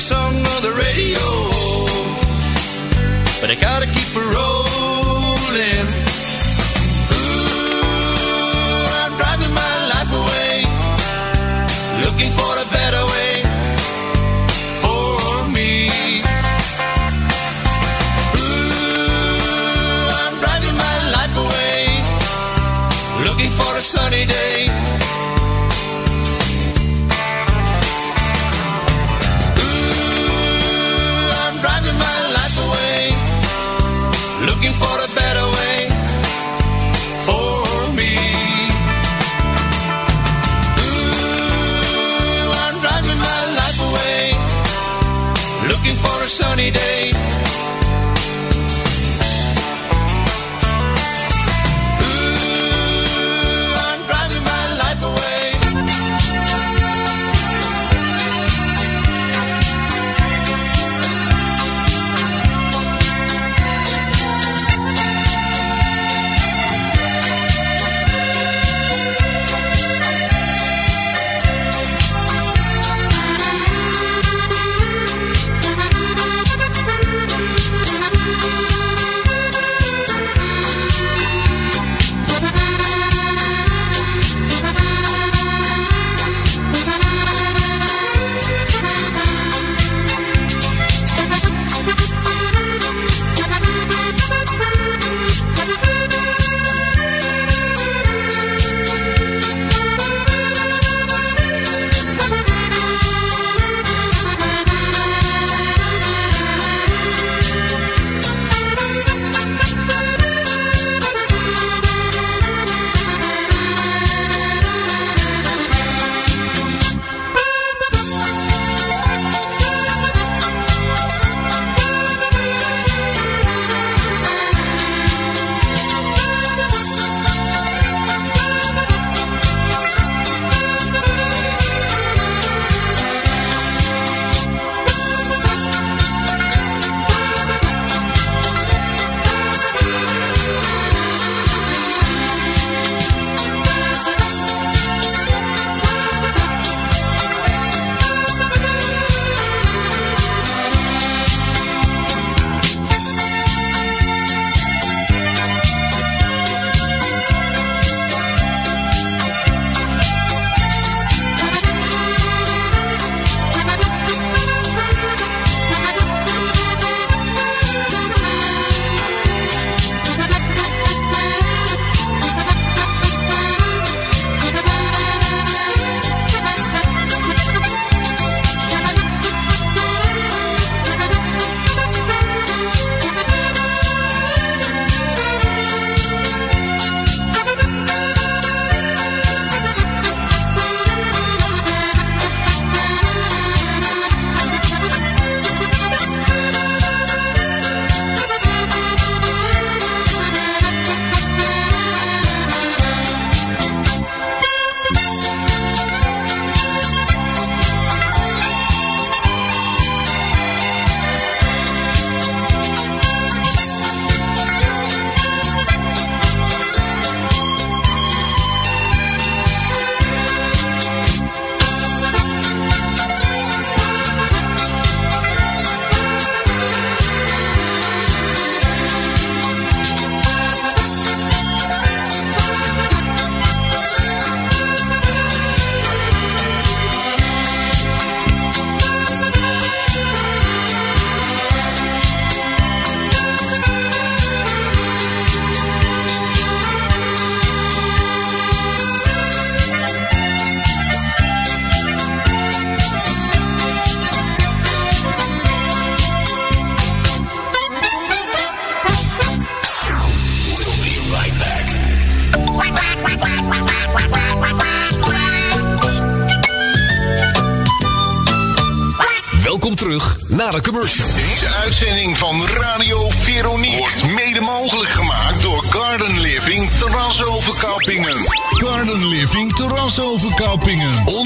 song on the radio. But I gotta keep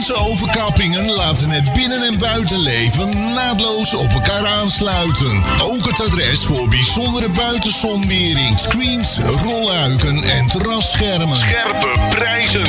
Binnen- en buitenleven naadloos op elkaar aansluiten. Ook het adres voor bijzondere buitenzonwering, screens, rolluiken en terrasschermen. Scherpe prijzen.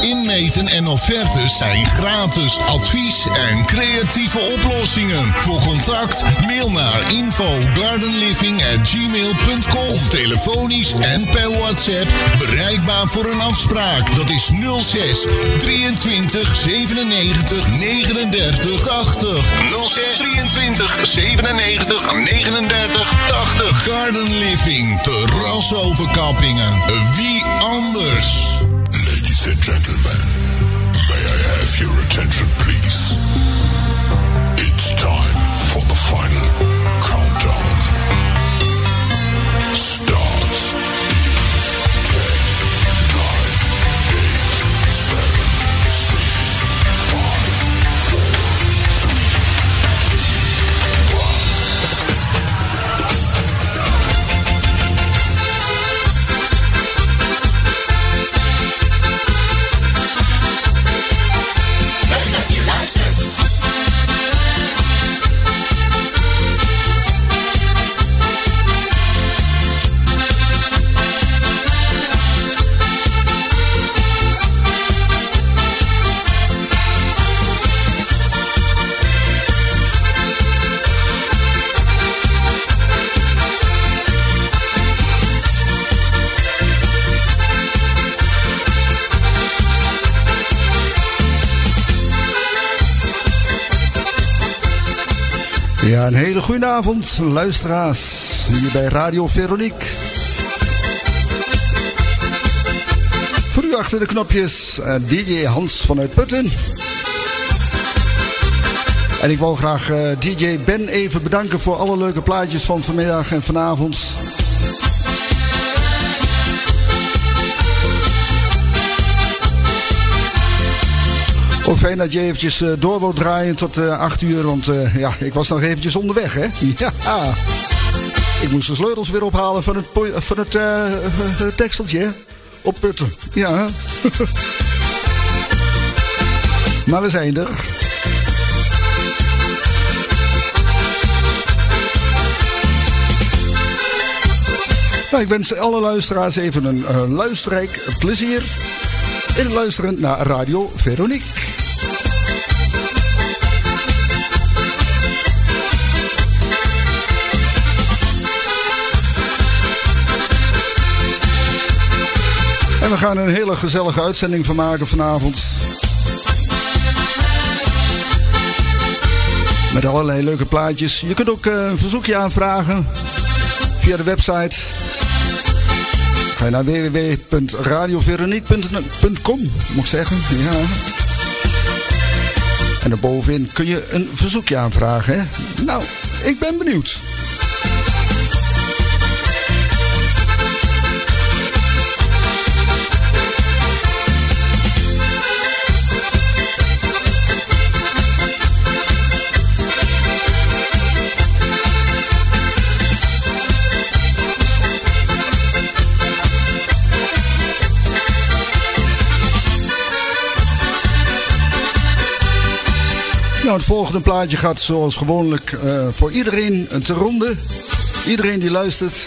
Inmeten en offertes zijn gratis. Advies en creatieve oplossingen. Voor contact mail naar infogardenliving@gmail.com of telefonisch en per WhatsApp bereikbaar voor een afspraak. Dat is 06 23 97 39 80. 06 23 97 39 80. Garden Living, terrasoverkappingen. Wie anders? Ladies and gentlemen, may I have your attention, please? Hele goede luisteraars. Hier bij Radio Veronique. Voor u achter de knopjes, eh, DJ Hans vanuit Putten. En ik wil graag eh, DJ Ben even bedanken voor alle leuke plaatjes van vanmiddag en vanavond. Fijn dat je eventjes eh, door wilt draaien tot eh 8 uur, want eh, ja, ik was nog eventjes onderweg, hè? Ja. Ik moest de sleutels weer ophalen van het, van het eh, eh, eh, teksteltje op putten. Ja. maar we zijn er. Nou, ik wens alle luisteraars even een eh, luisterrijk plezier in luisteren naar Radio Veronique. En we gaan een hele gezellige uitzending van maken vanavond. Met allerlei leuke plaatjes. Je kunt ook eh, een verzoekje aanvragen via de website. Ga je naar www.radioveronique.com, moet ik zeggen. Ja. En daarbovenin kun je een verzoekje aanvragen. Nou, ik ben benieuwd. Het volgende plaatje gaat zoals gewoonlijk eh, voor iedereen te ronde. Iedereen die luistert.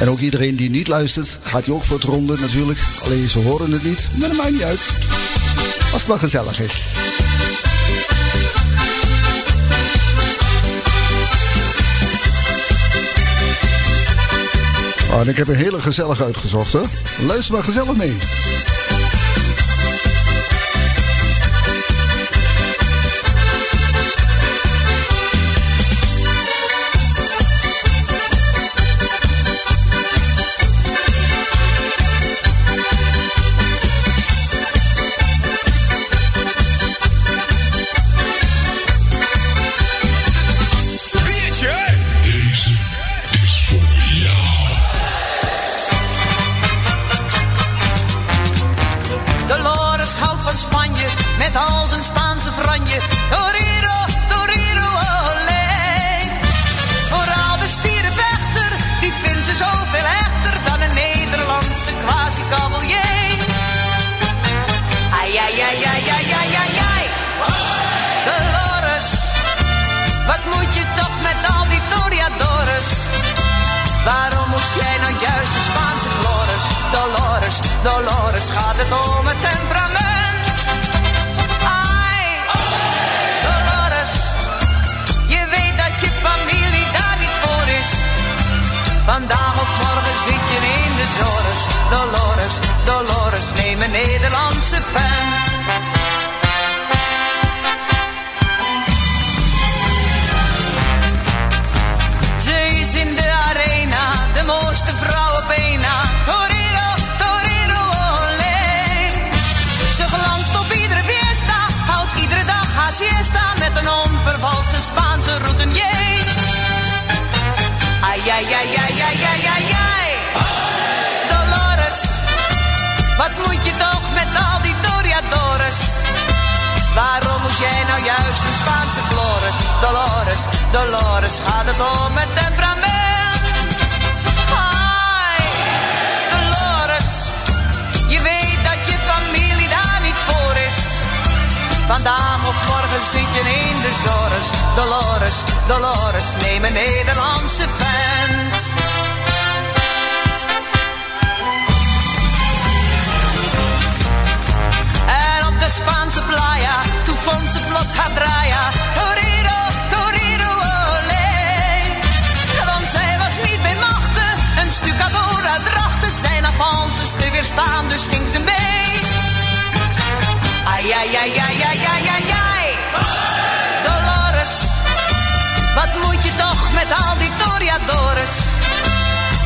En ook iedereen die niet luistert, gaat hij ook voor het ronde natuurlijk. Alleen ze horen het niet, maar dat maakt niet uit. Als het maar gezellig is. Oh, ik heb een hele gezellig uitgezocht hoor. Luister maar gezellig mee.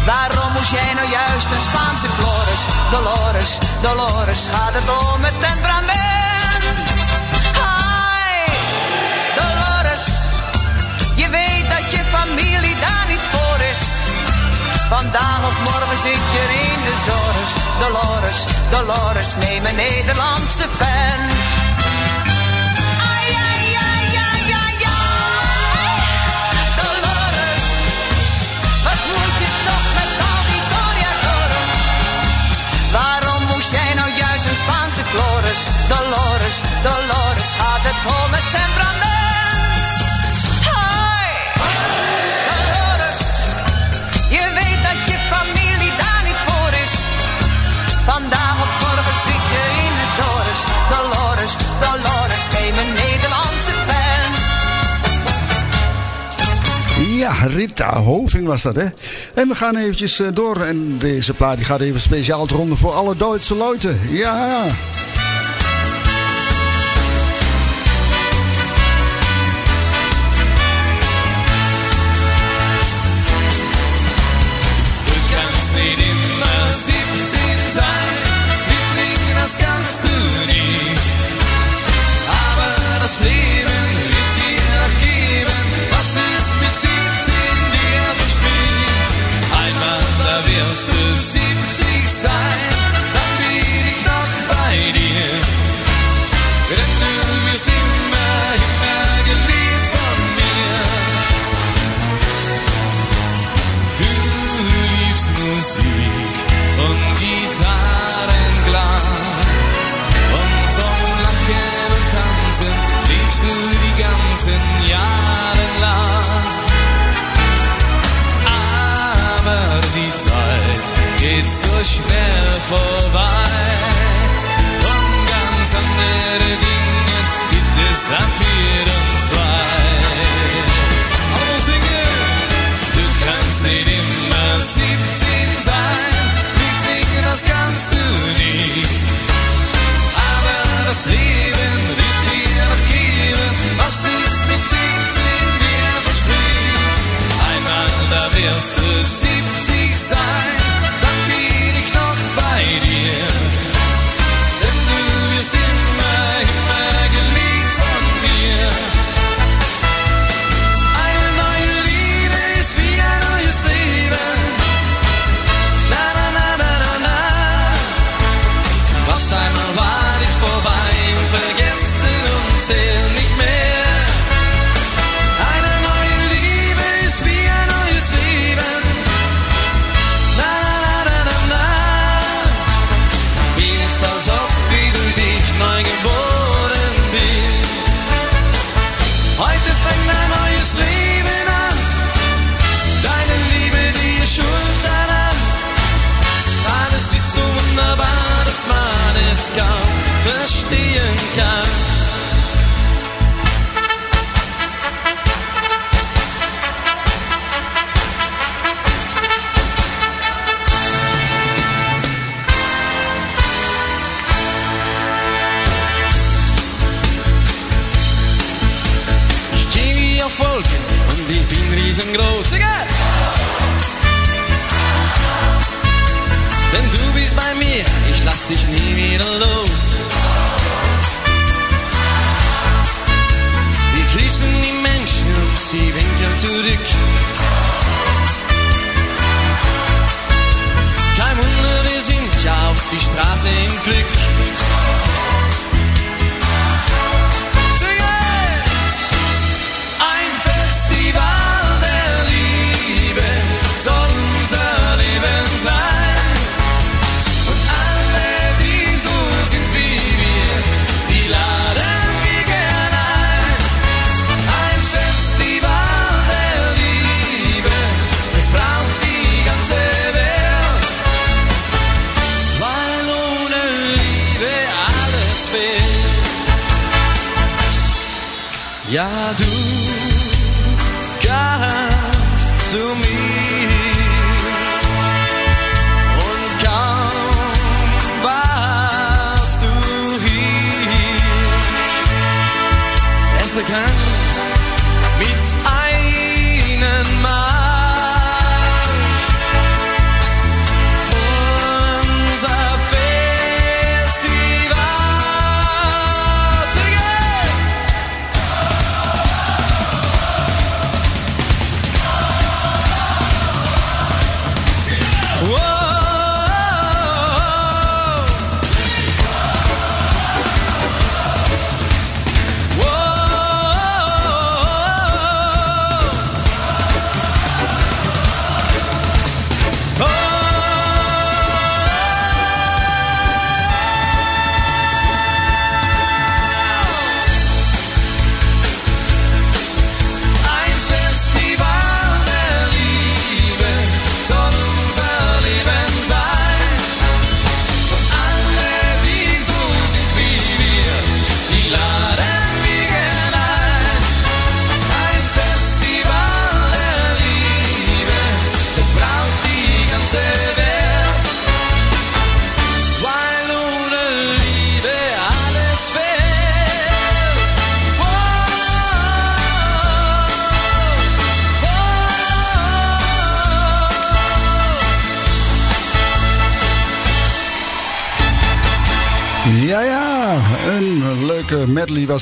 Waarom moest jij nou juist een Spaanse Flores? Dolores, Dolores, gaat het om het temperament? Hi, Dolores, je weet dat je familie daar niet voor is. Vandaag of morgen zit je in de zorg. Dolores, Dolores, neem een Nederlandse vent. Dolores, Dolores, Dolores had het vol met temperament. Hoi! Dolores, je weet dat je familie daar niet voor is. Vandaag op morgen zit je in de Dolores, Dolores, Dolores, neem een Nederlandse fans. Ja, Rita Hoving was dat, hè? En we gaan eventjes eh, door. En deze plaat die gaat even speciaal ronden voor alle Duitse luiten. Ja.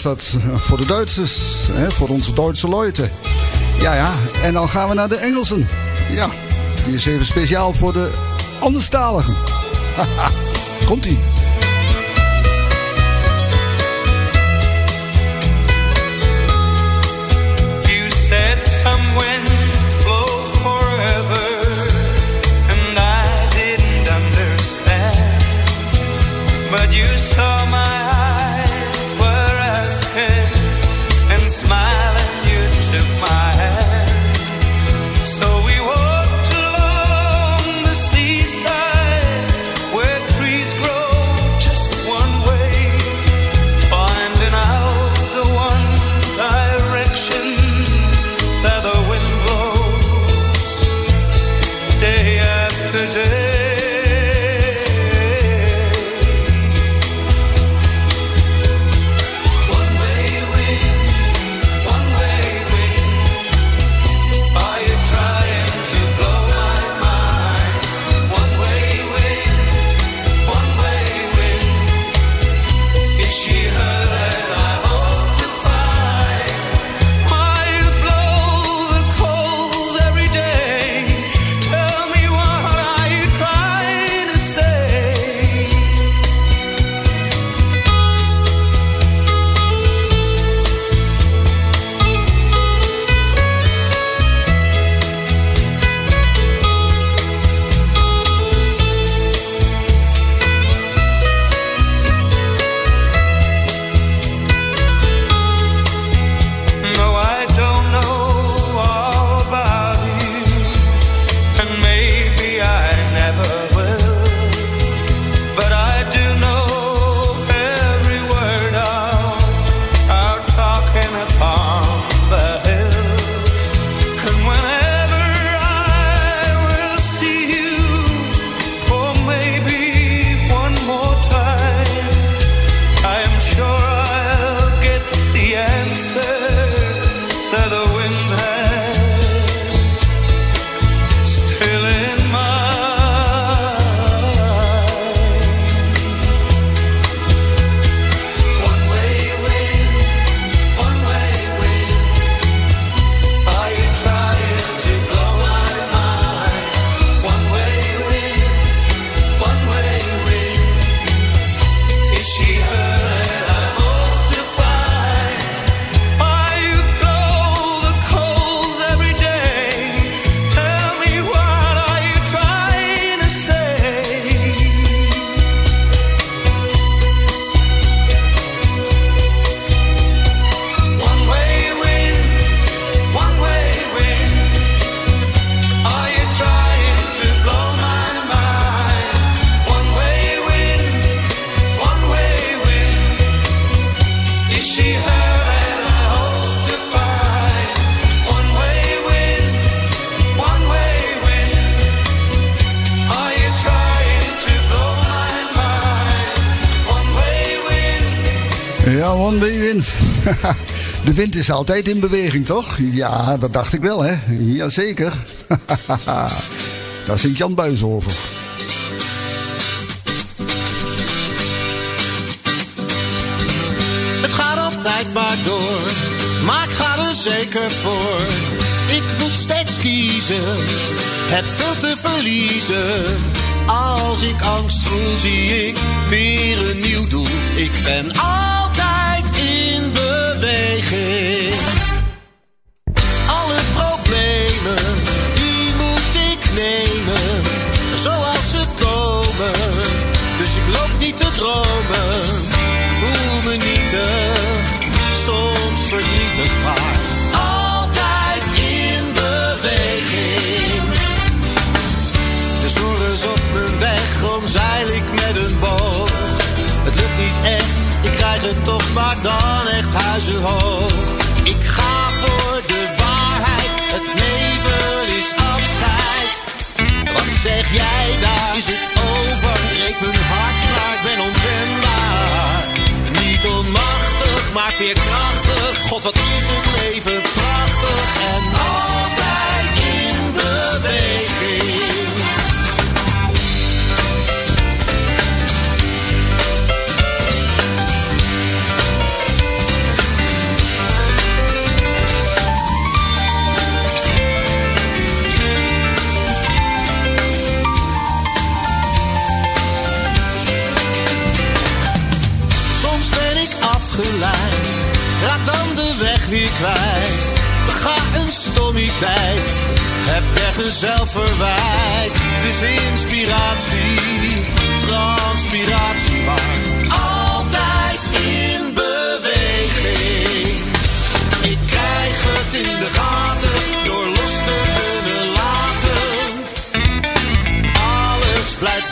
dat voor de Duitsers, hè, voor onze Duitse Leute. Ja, ja, en dan gaan we naar de Engelsen. Ja, die is even speciaal voor de anderstaligen. Haha, komt-ie. De wind is altijd in beweging, toch? Ja, dat dacht ik wel, hè? Jazeker. Daar zingt Jan Buis over. Het gaat altijd maar door, maar ik ga er zeker voor. Ik moet steeds kiezen, heb veel te verliezen. Als ik angst voel, zie ik weer een nieuw doel. Ik ben weg omzeil ik met een boog. Het lukt niet echt, ik krijg het toch maar dan echt huizenhoog. Ik ga voor de waarheid, het leven is afscheid. Wat zeg jij daar? Is het over? Breek mijn hart, maar ik ben onwendbaar. Niet onmachtig, maar veerkrachtig. God, wat is het leven prachtig en weer kwijt. Bega een stommiteit, heb weg mezelf verwijt. Het is inspiratie, transpiratie, maar altijd in beweging. Ik krijg het in de gaten, door los te kunnen laten. Alles blijft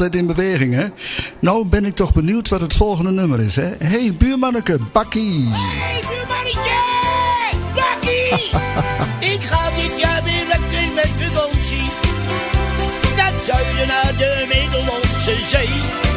altijd in beweging, hè? Nou ben ik toch benieuwd wat het volgende nummer is, hè? hey, buurmanneke, Bakkie. Hey, buurmannetje! Bakkie! ik ga dit jaar weer lekker met vakantie. Naar het zuiden naar de Middellandse Zee.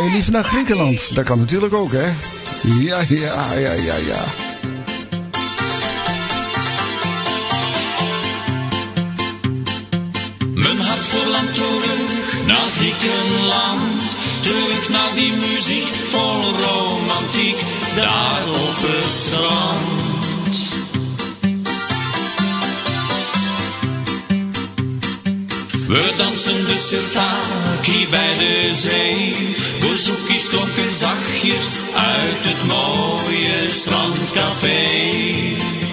Ga je liever naar Griekenland? Dat kan natuurlijk ook, hè? Ja, ja, ja, ja, ja. Mijn hart verlangt terug naar Griekenland. Terug naar die muziek vol romantiek. Daar op het strand. We dansen de sirtaki bij de zee. Bezoekjes klonken zachtjes uit het mooie strandcafé.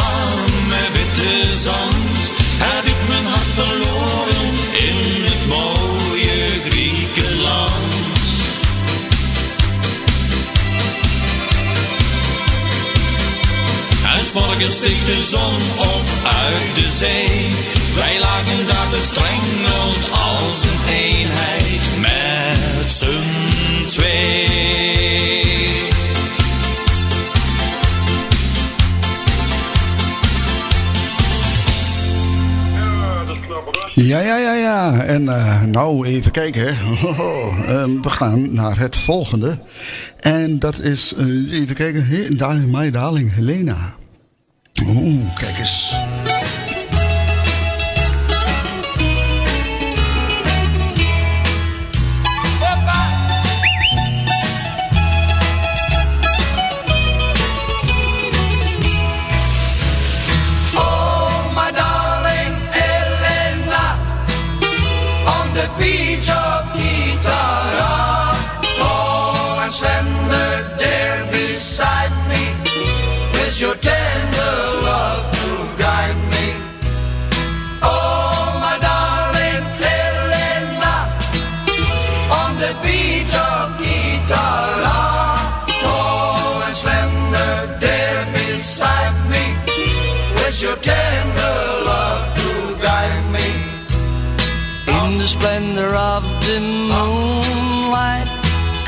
Warme witte zand heb ik mijn hart verloren in het mooie Griekenland. En 's morgens steeg de zon op uit de zee. Wij lagen daar bestrengeld als een eenheid met z'n twee. Ja, ja, ja, ja. En eh, nou, even kijken. Ehm, we gaan naar het volgende. En dat is, eh, even kijken, daar, mijn darling Helena. Oeh, kijk eens.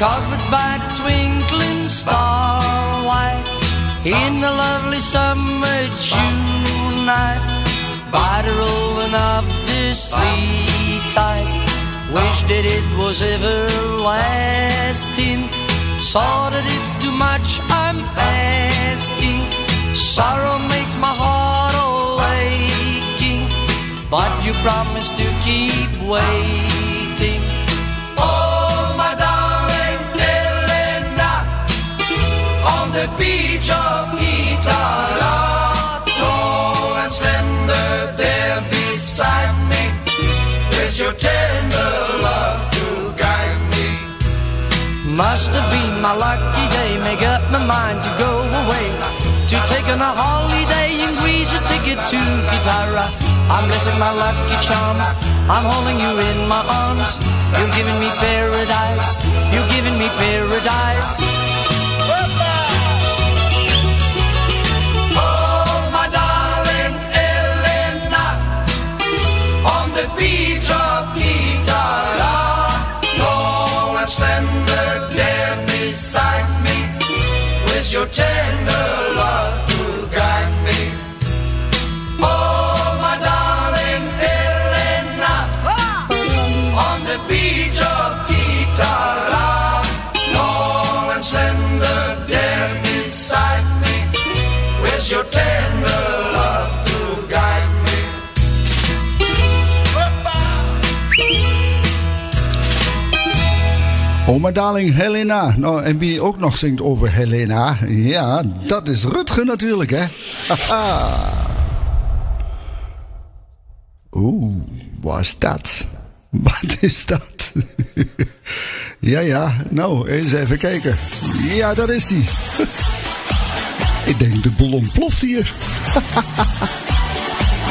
Covered by the twinkling starlight, in the lovely summer June night, by the rolling of the sea tides, wish that it was everlasting. Saw that it is too much I'm asking. Sorrow makes my heart all aching. But you promised to keep waiting. The beach of Itala, tall and slender there beside me, with your tender love to guide me. Must have been my lucky day. Make up my mind to go away. To take on a holiday in Greece, a ticket to Guitarra. I'm blessing my lucky charms. I'm holding you in my arms. You're giving me paradise. You're giving me paradise. facendo Mijn darling Helena. Nou, en wie ook nog zingt over Helena, ja, dat is Rutger natuurlijk, hè? Oeh, wat is dat? Wat is dat? ja, ja, nou, eens even kijken. Ja, daar is die. Ik denk de boel ontploft hier.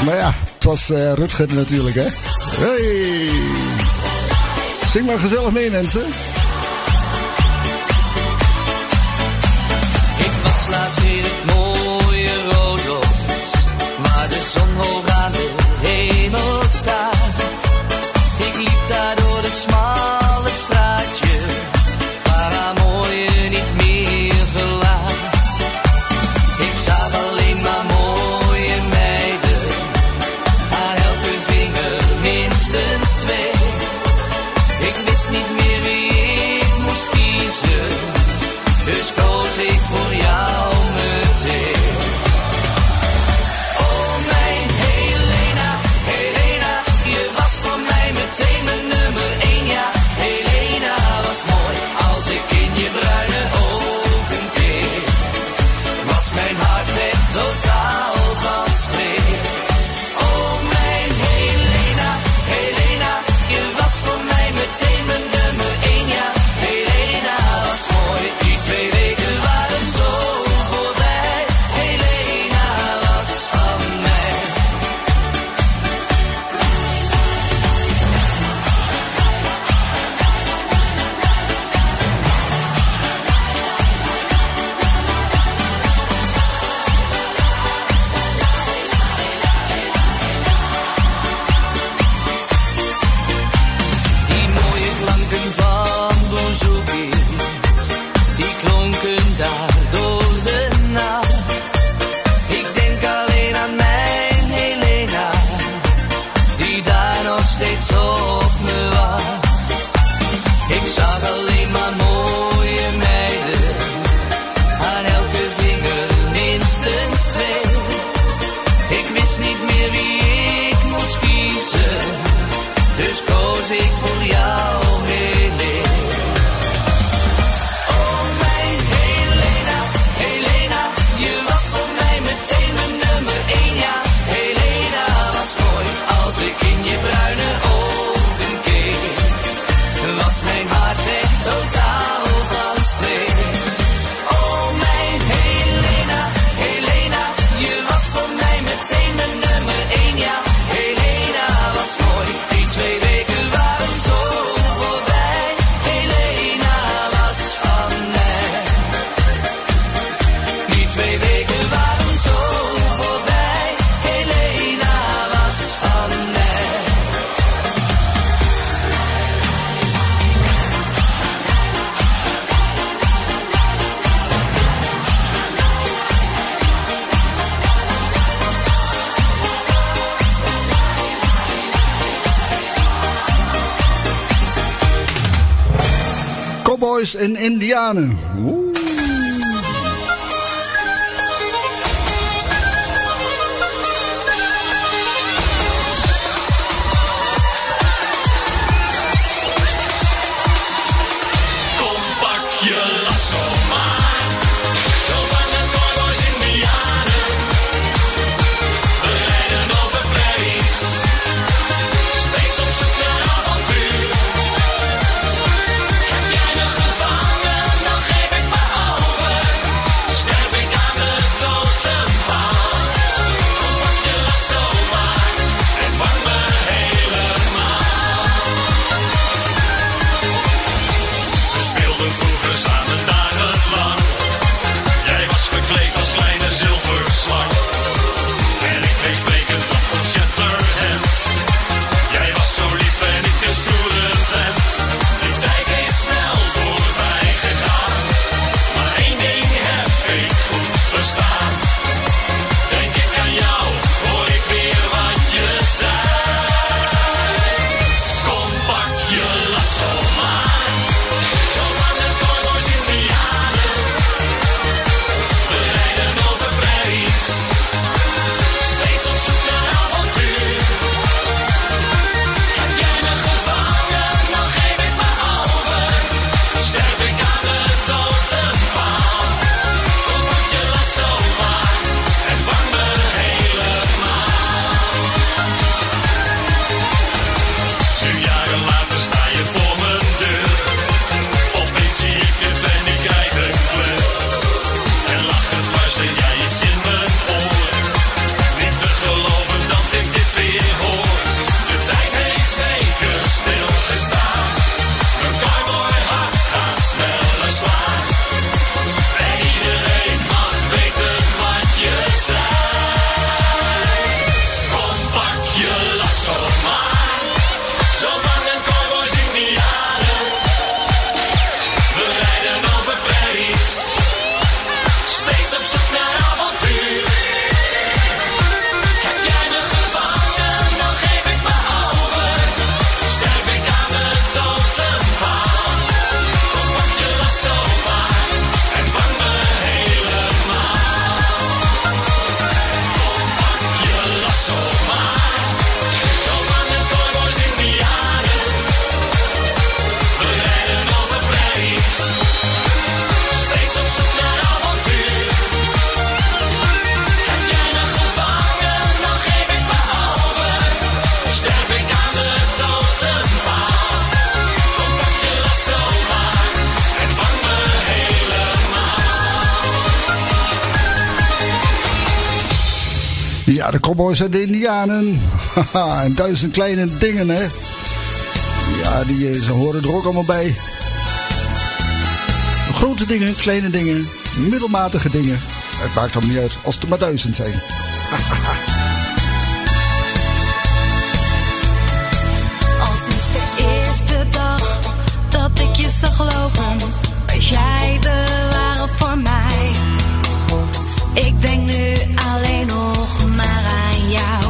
maar ja, het was eh, Rutger natuurlijk, hè? Hey! Zing maar gezellig mee, mensen. Laatst in het mooie Rodos, maar de zon hoog aan de hemel staat. Ik liep daar door de smalle Tranen. Oeh. de Indianen. en duizend kleine dingen, hè. Ja, die, eh, ze horen er ook allemaal bij. Grote dingen, kleine dingen, middelmatige dingen. Het maakt allemaal niet uit als het er maar duizend zijn. als sinds de eerste dag dat ik je zag lopen, was jij de ware voor mij. Ik denk nu alleen nog maar. yeah.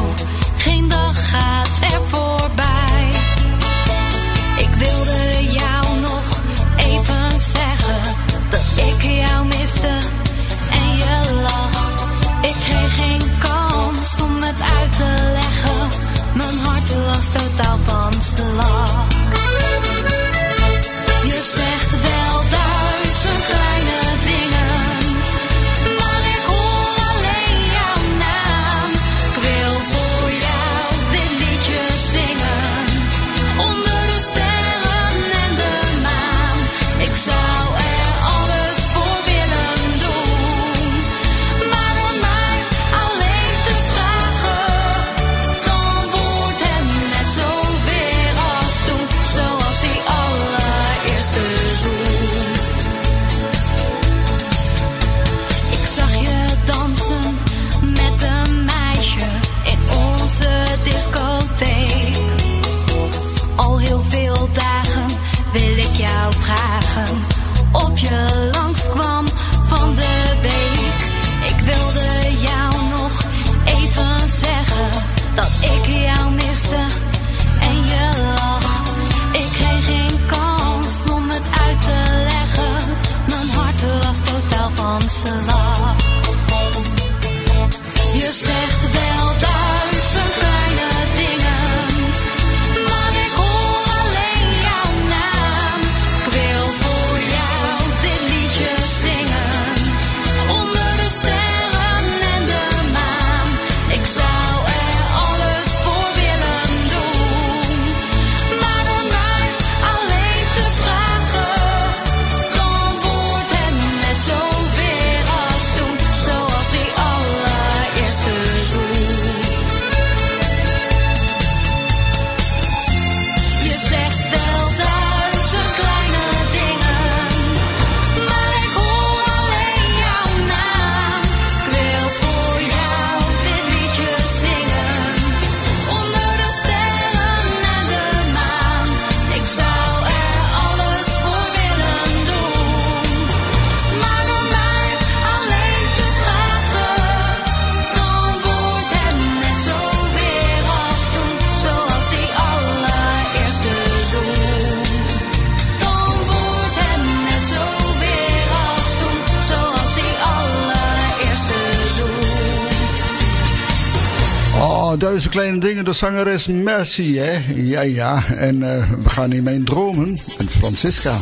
zangeres merci hè? Ja, ja. En eh, we gaan in mijn dromen. En Francisca.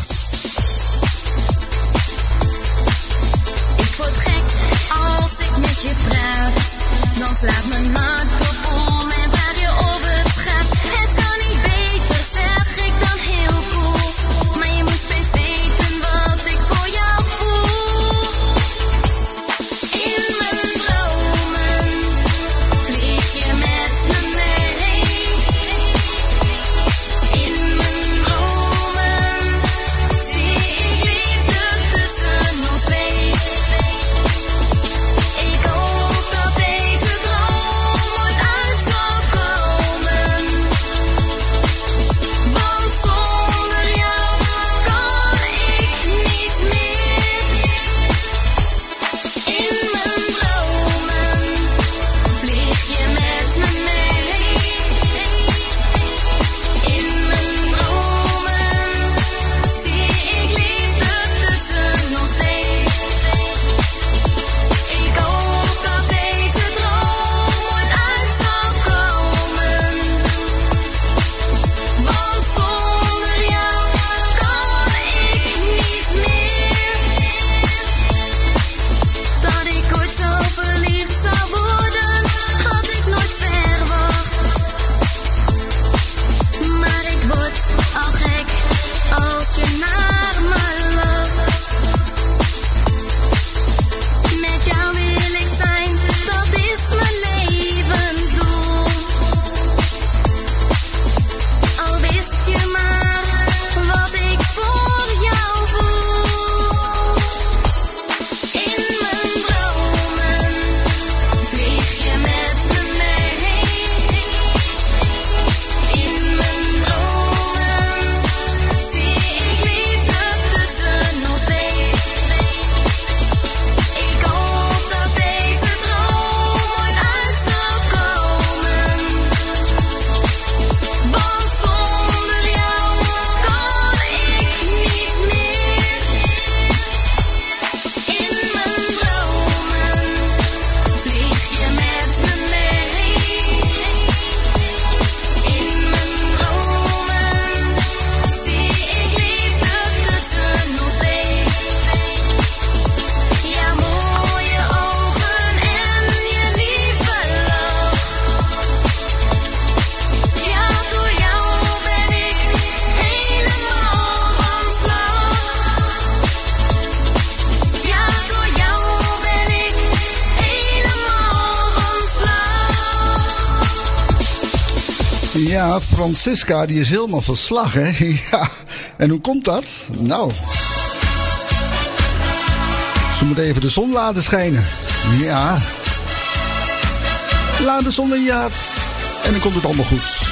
Francisca die is helemaal verslag, hè? Ja. En hoe komt dat? Nou. Ze moet even de zon laten schijnen. Ja. Laat de zon in je hart. En dan komt het allemaal goed.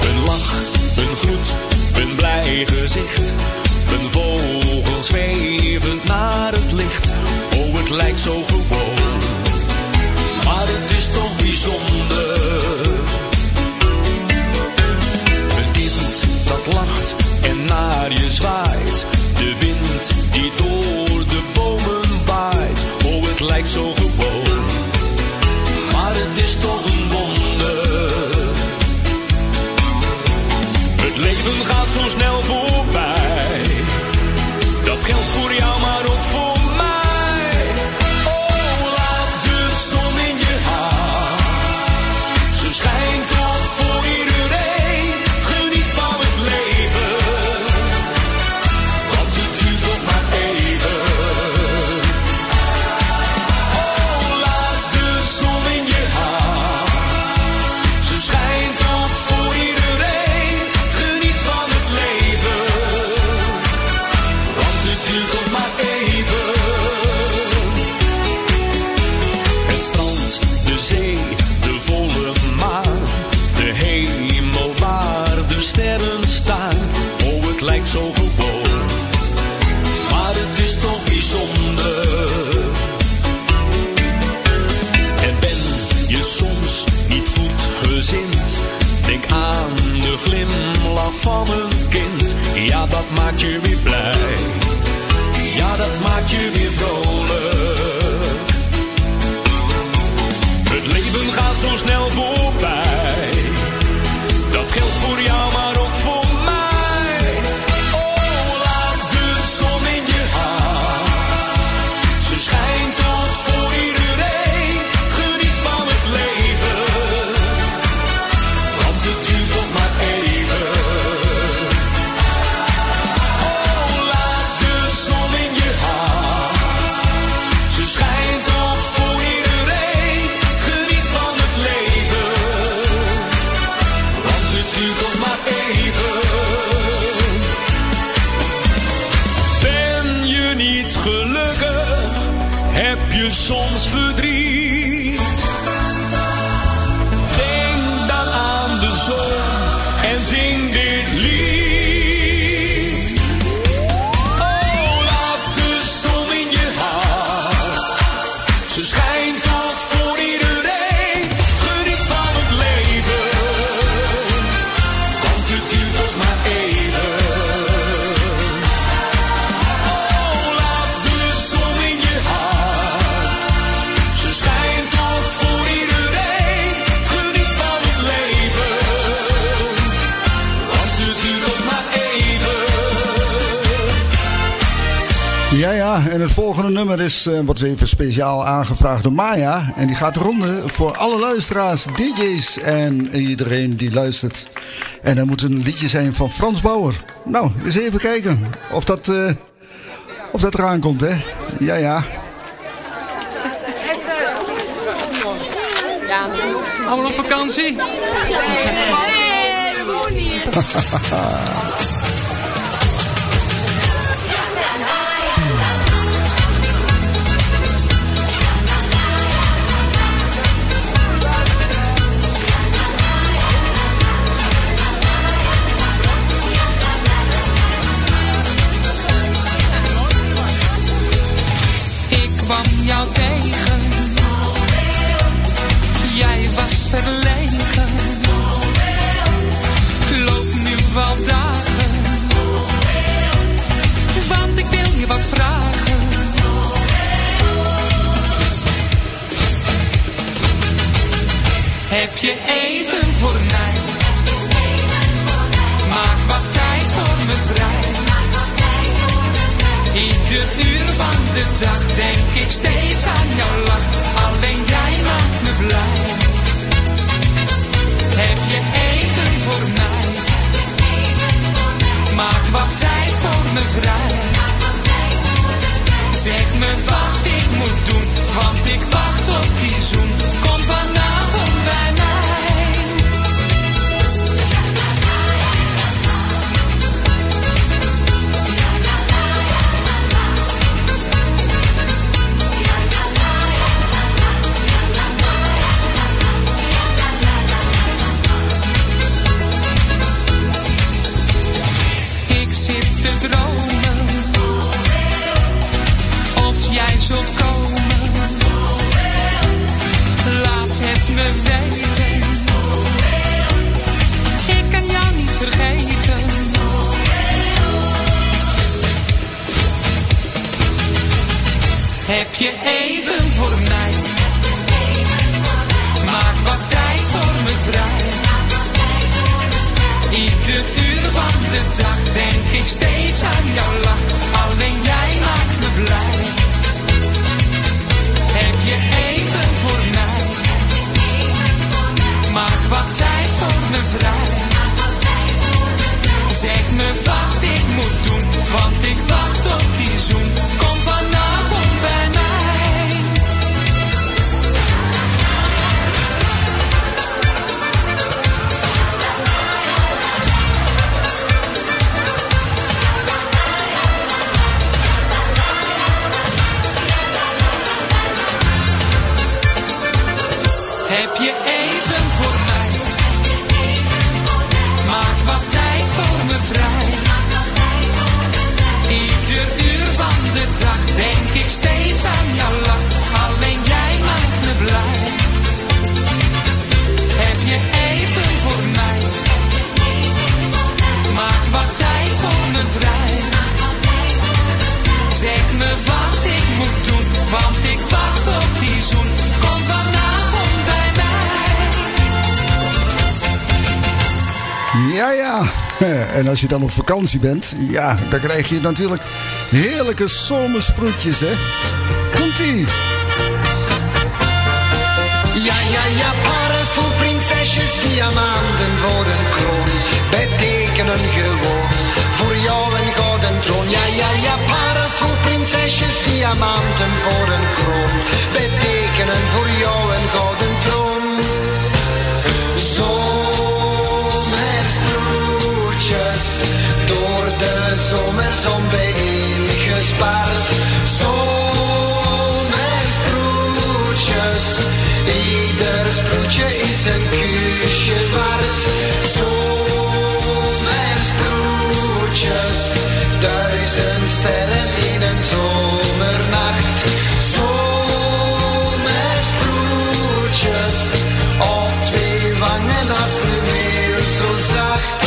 Een lach, een groet, een blij gezicht. Een vogel zwevend naar het licht. Oh, het lijkt zo goed eh, wordt even speciaal aangevraagd door Maya. En die gaat ronden voor alle luisteraars, DJ's en iedereen die luistert. En dat moet een liedje zijn van Frans Bauer. Nou, eens even kijken of dat, eh, of dat eraan komt, hè? Ja, ja. Allemaal op vakantie? Nee, gewoon niet. Ik steeds aan jouw lach. Alleen jij maakt me blij. Heb je eten voor mij? Maak wat tijd voor me vrij. Zeg me wat ik moet doen, want ik wacht op die zoen. Kom vanavond En als je dan op vakantie bent, ja, dan krijg je natuurlijk heerlijke zomersproetjes, hè. Komt-ie. Ja, ja, ja, paras vol prinsesjes, diamanten voor een kroon. Betekenen gewoon voor jou een gouden troon. Ja, ja, ja, paras vol prinsesjes, diamanten voor een kroon. Betekenen voor jou een gouden samen zo'n gespaard. Zomers broertjes, ieders broertje is een kusje waard. Zomers duizend sterren in een zomernacht. Zomers broertjes, op twee wangen als u zo zacht.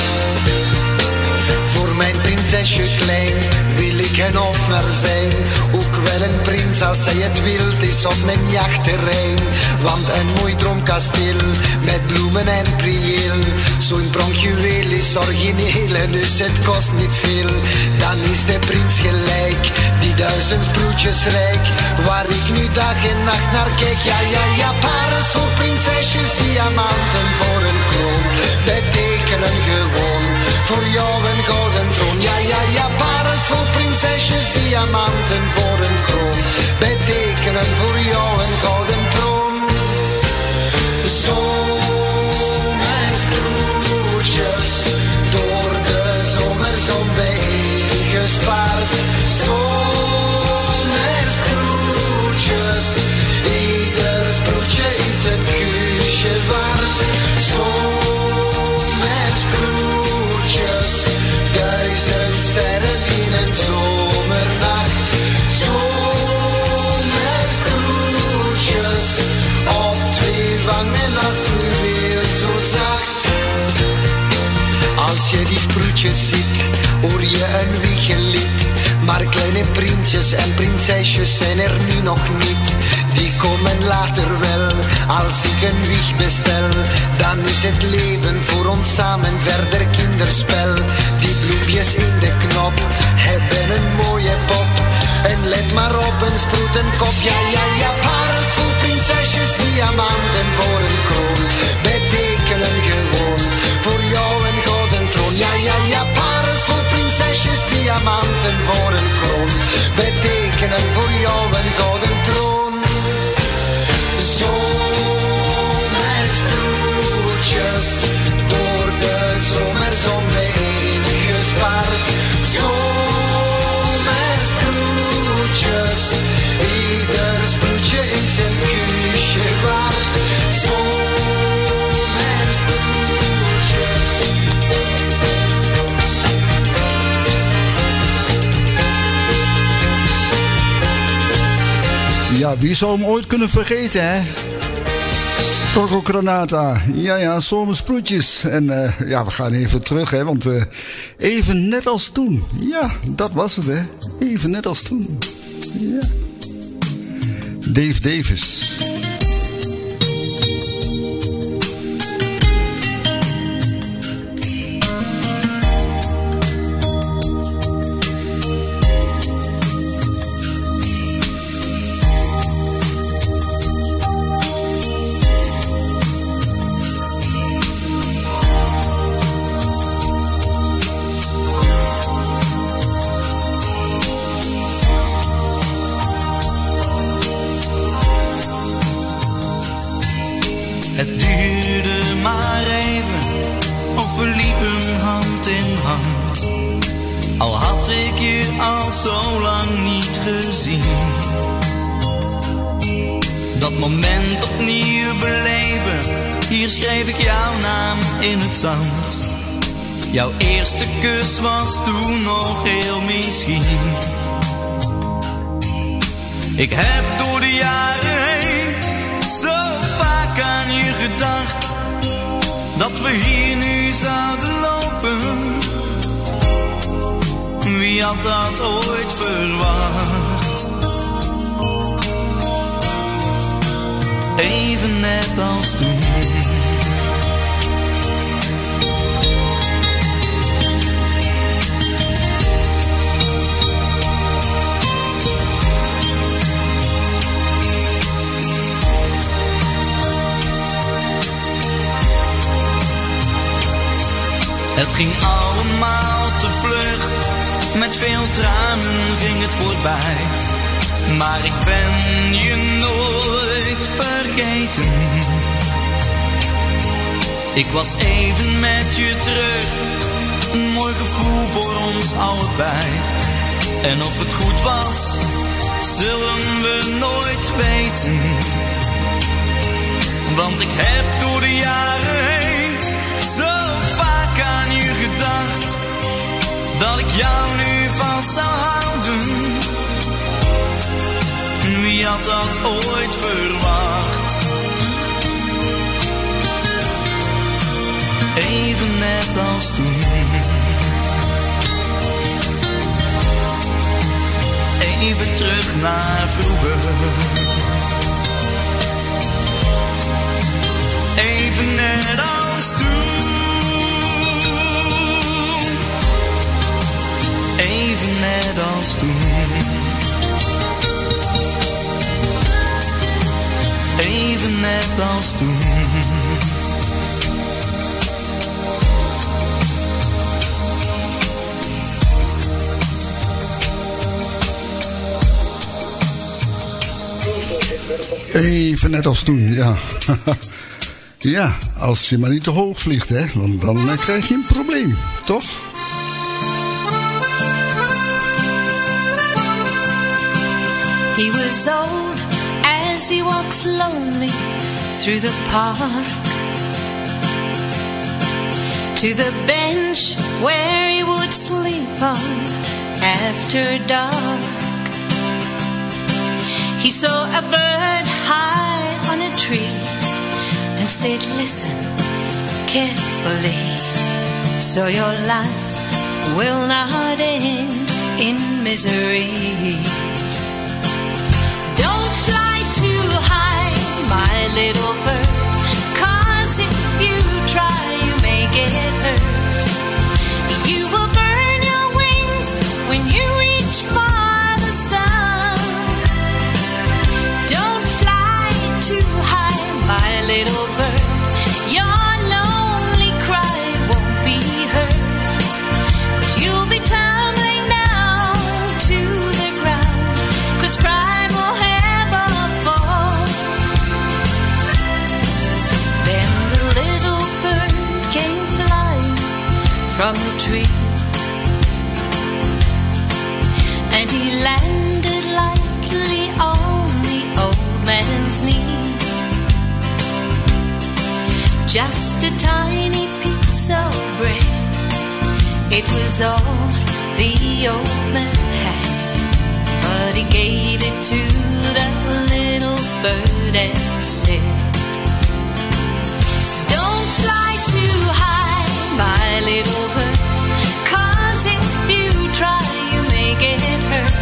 Voor mijn prinsesje klein wil ik een offner zijn. Ook wel een prins als zij het wilt is op mijn jachtterrein. Want een mooi droomkasteel met bloemen en prieel. Zo'n pronkjuweel is origineel en dus het kost niet veel. Dan is de prins gelijk, die duizend sproetjes rijk. Waar ik nu dag en nacht naar kijk. Ja, ja, ja, parels voor prinsesjes, diamanten voor een kroon. Betekenen gewoon voor jou een gouden troon. Ja, ja, ja, parels voor prinsesjes, diamanten voor een kroon. Betekenen voor jou een gouden troon. Zomersbroertjes, door de zomerzon. Als fluweel zo zacht. Als je die sproetjes ziet, hoor je een wiegelied. Maar kleine prinsjes en prinsesjes zijn er nu nog niet. Die komen later wel, als ik een wieg bestel. Dan is het leven voor ons samen verder kinderspel. Die bloempjes in de knop hebben een mooie pop. En let maar op een sproetenkop. Ja, ja, ja, parels voor prinsesjes, diamanten voor Wie zou hem ooit kunnen vergeten, hè? Rocco Granata. Ja, ja, zomersproetjes. En eh, ja, we gaan even terug, hè. Want eh, even net als toen. Ja, dat was het, hè. Even net als toen. Ja. Dave Davis. Kus was toen nog heel misschien. Ik heb door de jaren heen zo vaak aan je gedacht dat we hier nu zouden lopen. Wie had dat ooit verwacht? Even net als toen. Het ging allemaal te vlug, met veel tranen ging het voorbij. Maar ik ben je nooit vergeten. Ik was even met je terug, een mooi gevoel voor ons allebei. En of het goed was, zullen we nooit weten. Want ik heb door de jaren heen gedacht. Dat ik jou nu vast zou houden. Wie had dat ooit verwacht? Even net als toen. Even terug naar vroeger. Even net als toen. Net als toen. Even net als toen. Even net als toen, ja. ja, als je maar niet te hoog vliegt, hè. Want dan eh, krijg je een probleem, toch? Old as he walked slowly through the park to the bench where he would sleep on after dark. He saw a bird high on a tree and said, Listen carefully, so your life will not end in misery. Little bird. Cause if you try, you may get hurt. You will burn Just a tiny piece of bread. It was all the old man had. But he gave it to that little bird and said, Don't fly too high, my little bird. Cause if you try, you may get hurt.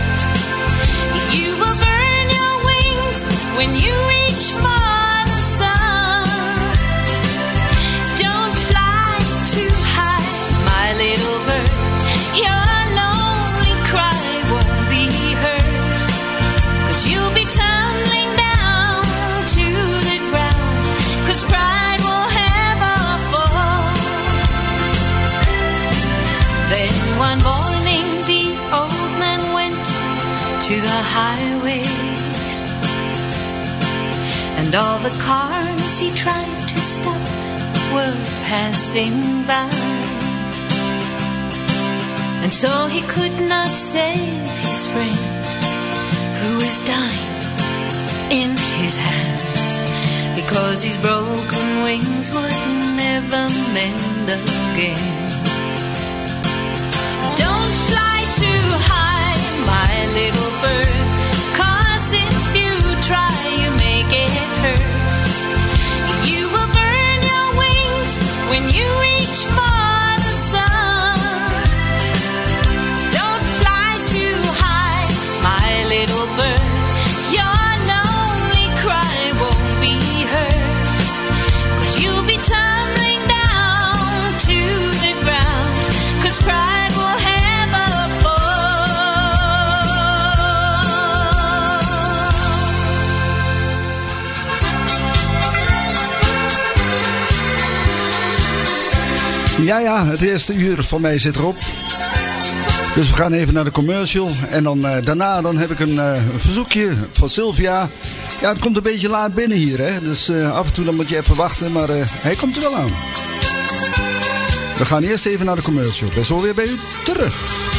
You will burn your wings when you reach for highway. And all the cars he tried to stop were passing by. And so he could not save his friend who is dying in his hands because his broken wings would never mend again. Don't fly too high, my little bird, Ja, ja, het eerste uur van mij zit erop. Dus we gaan even naar de commercial. En dan, eh, daarna dan heb ik een eh, een verzoekje van Sylvia. Ja, het komt een beetje laat binnen hier, hè. Dus eh, af en toe dan moet je even wachten, maar hij komt er wel aan. We gaan eerst even naar de commercial. Ben zo weer bij u terug.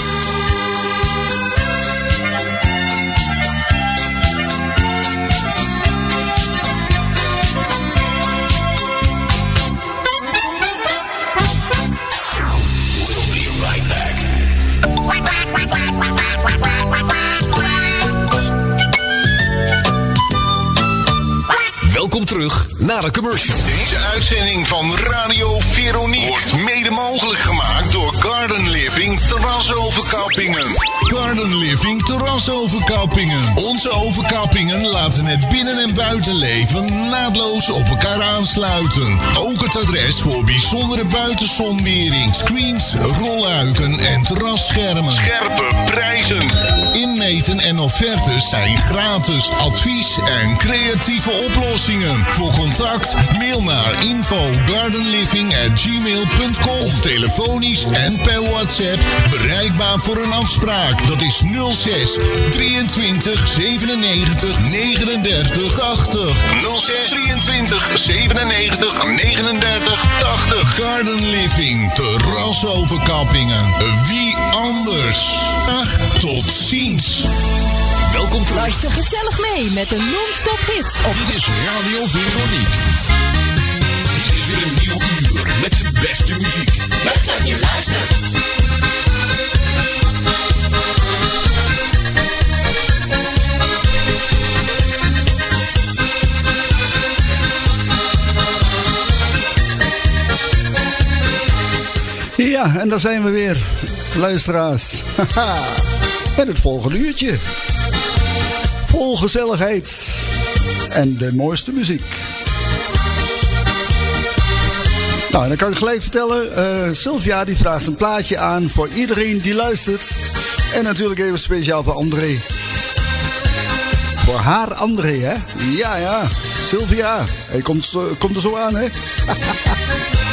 De. Deze uitzending van Radio Veronique wordt mede mogelijk gemaakt door Garden Living Terrasoverkappingen. Garden Living Terrasoverkappingen. Onze overkappingen laten het binnen- en buitenleven naadloos op elkaar aansluiten. Ook het adres voor bijzondere buitenzonwering, screens, rolluiken en terrasschermen. Scherpe prijzen. Inmeten en offertes zijn gratis. Advies en creatieve oplossingen. Voor contact mail naar info gardenliving@gmail.com of telefonisch en per WhatsApp bereikbaar voor een afspraak. Dat is 06 23 97 39 80. 06 23 97 39 80. Garden Living, terrasoverkappingen. Wie anders? Ach, tot ziens. Welkom terug. Luister gezellig mee met de non-stop hits op Dit is Radio Veronique. Dit is weer een nieuw uur met beste muziek. Leuk dat je luistert. Ja, en daar zijn we weer, luisteraars. En het volgende uurtje. Vol gezelligheid en de mooiste muziek. Nou, en dan kan ik gelijk vertellen, eh, Sylvia die vraagt een plaatje aan voor iedereen die luistert. En natuurlijk even speciaal voor André. Voor haar André, hè? Ja, ja. Sylvia, hij komt, komt er zo aan, hè?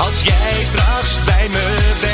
als jij straks bij me bent.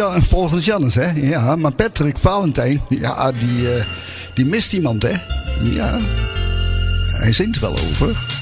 Volgens volgende Jannes, hè? Ja, maar Patrick Valentijn, ja, die, eh, die mist iemand, hè? Ja, hij zingt wel over.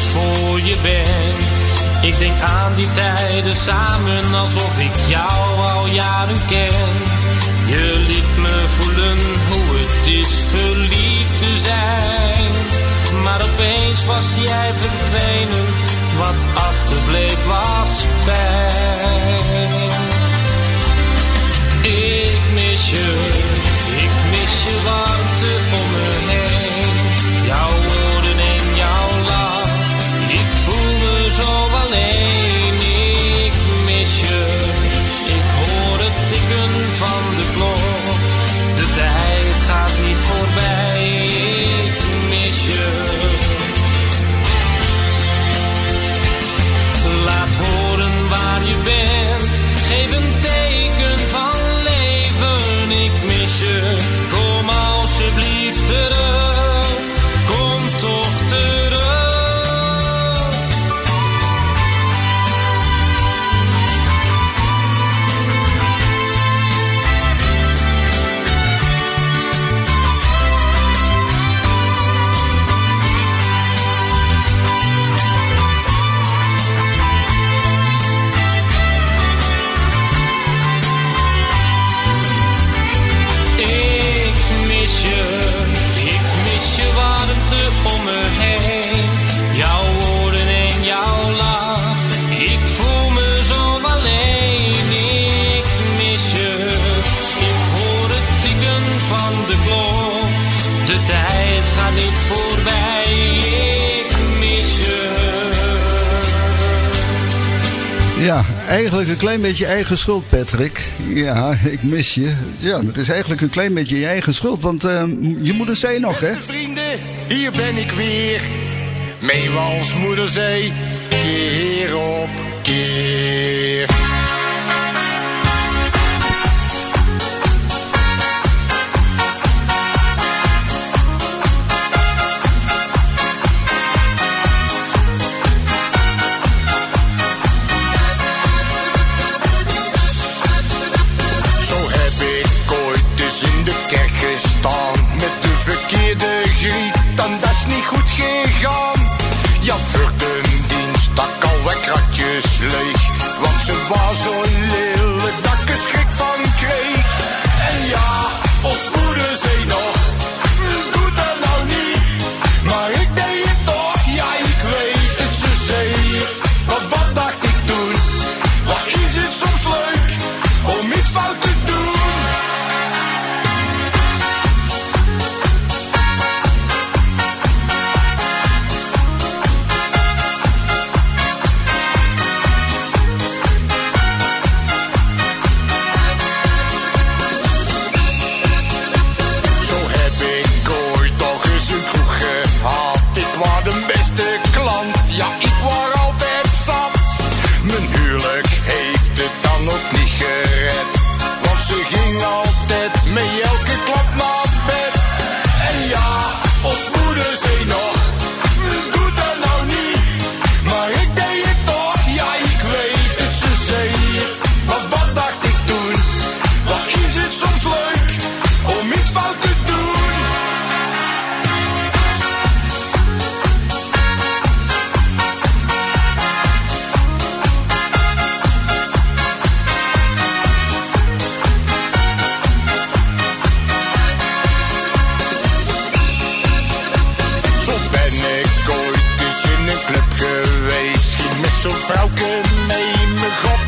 voor je ben. Ik denk aan die tijden samen alsof ik jou al jaren ken. Je liet me voelen hoe het is verliefd te zijn. Maar opeens was jij verdwenen, wat achterbleef was bij. een klein beetje eigen schuld, Patrick. Ja, ik mis je. Ja, het is eigenlijk een klein beetje je eigen schuld, want eh, je moeder zei nog, Beste hè? vrienden, hier ben ik weer. Mee als moeder zei, kerel. zo'n vrouw kan nemen.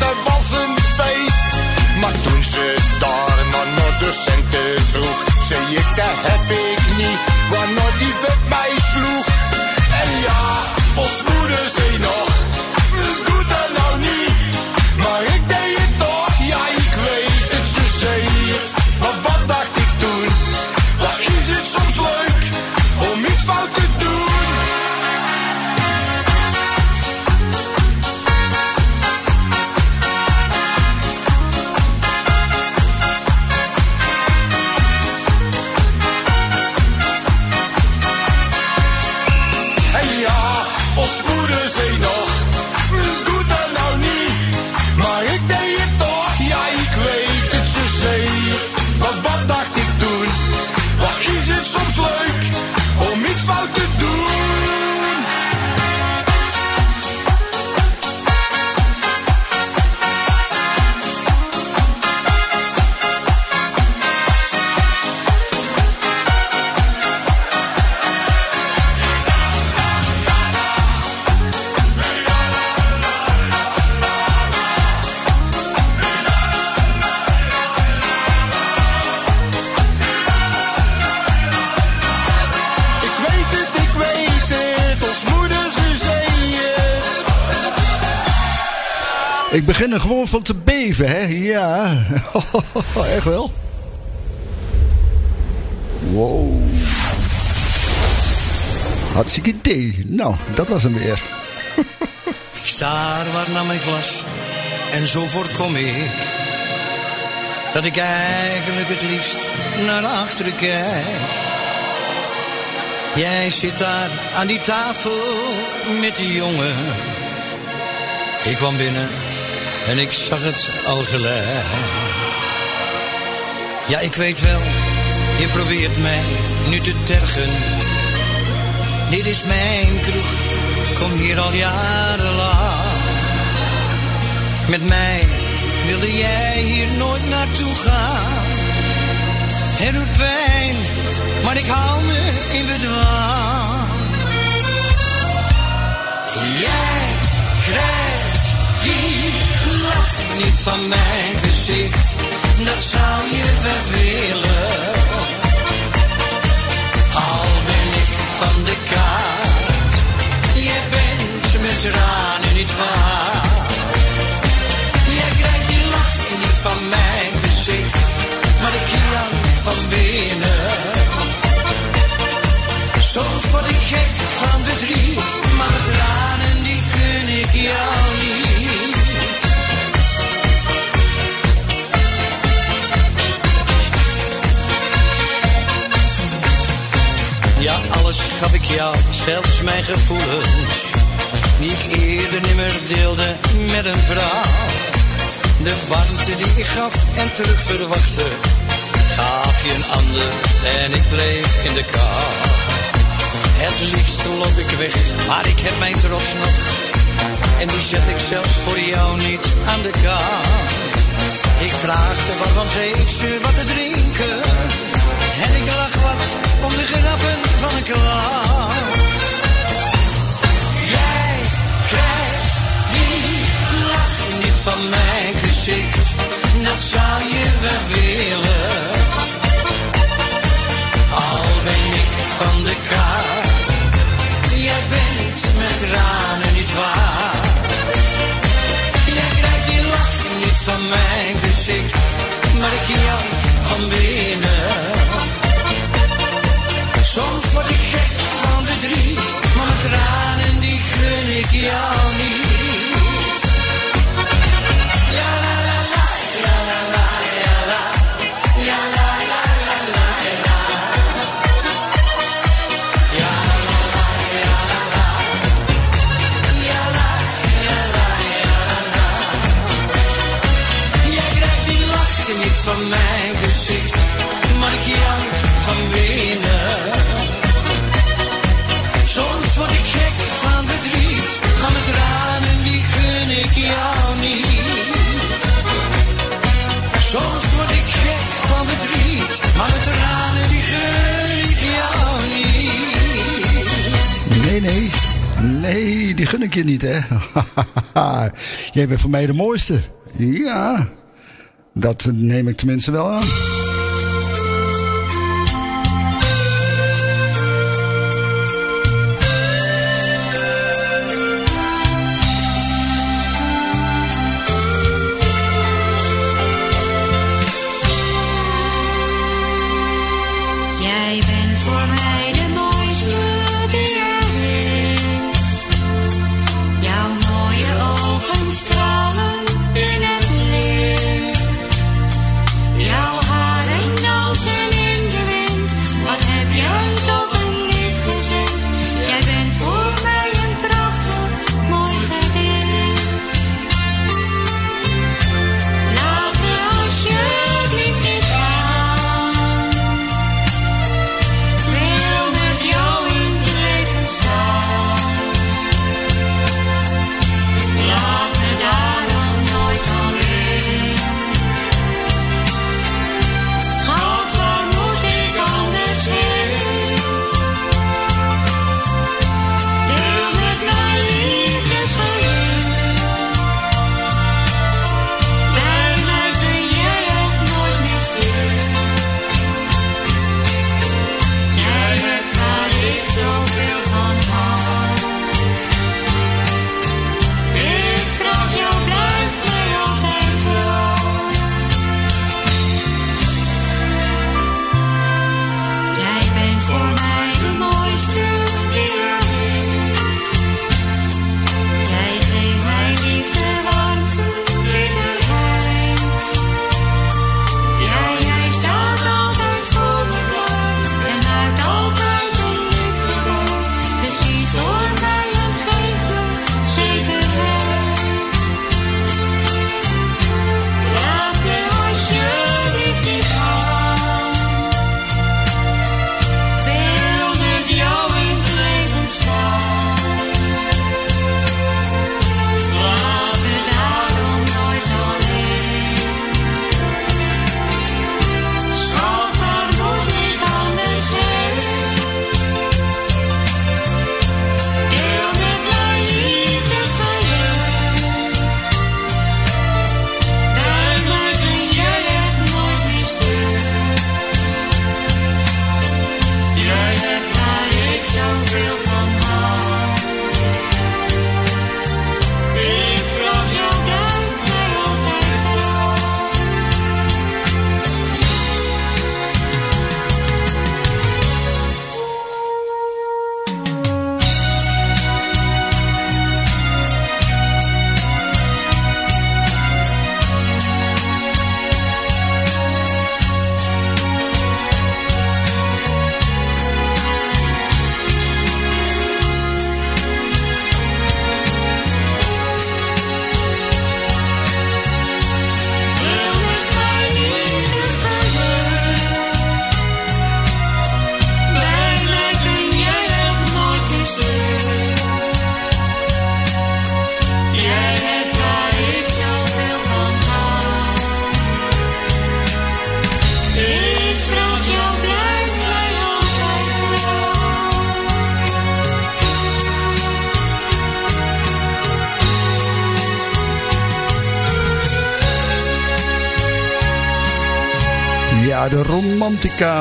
echt wel. Wow. Hartstikke idee. Nou, dat was hem weer. Ik staar waar naar mijn glas en zo voorkom ik dat ik eigenlijk het liefst naar achteren kijk. Jij zit daar aan die tafel met die jongen. Ik kwam binnen en ik zag het al gelijk. Ja, ik weet wel, je probeert mij nu te tergen. Dit is mijn kroeg, kom hier al jarenlang. Met mij wilde jij hier nooit naartoe gaan. Het doet pijn, maar ik hou me in bedwang. Jij krijgt die lach niet van mijn gezicht, dat zou je wel willen. Al ben ik van de kaart, jij bent met tranen niet waard. Jij krijgt die lach niet van mijn gezicht, maar ik jank van binnen. Soms word ik gek van verdriet, maar met tranen die kun ik jou niet. Alles gaf ik jou, zelfs mijn gevoelens, die ik eerder nimmer deelde met een vrouw. De warmte die ik gaf en terug verwachtte, gaf je een ander en ik bleef in de kou. Het liefst loop ik weg, maar ik heb mijn trots nog. En die zet ik zelfs voor jou niet aan de kant. Ik vraagde waarom geeft ze wat te drinken. En ik lach wat om de grappen van een klant. Jij krijgt die lach niet van mijn gezicht. Dat zou je wel willen. Al ben ik van de kaart. Jij bent met tranen niet waard. Jij krijgt die lach niet van mijn gezicht. Maar ik jank van binnen. Soms word ik gek van verdriet, maar mijn tranen die gun ik jou niet. Nee, die gun ik je niet, hè? Jij bent voor mij de mooiste. Ja. Dat neem ik tenminste wel aan.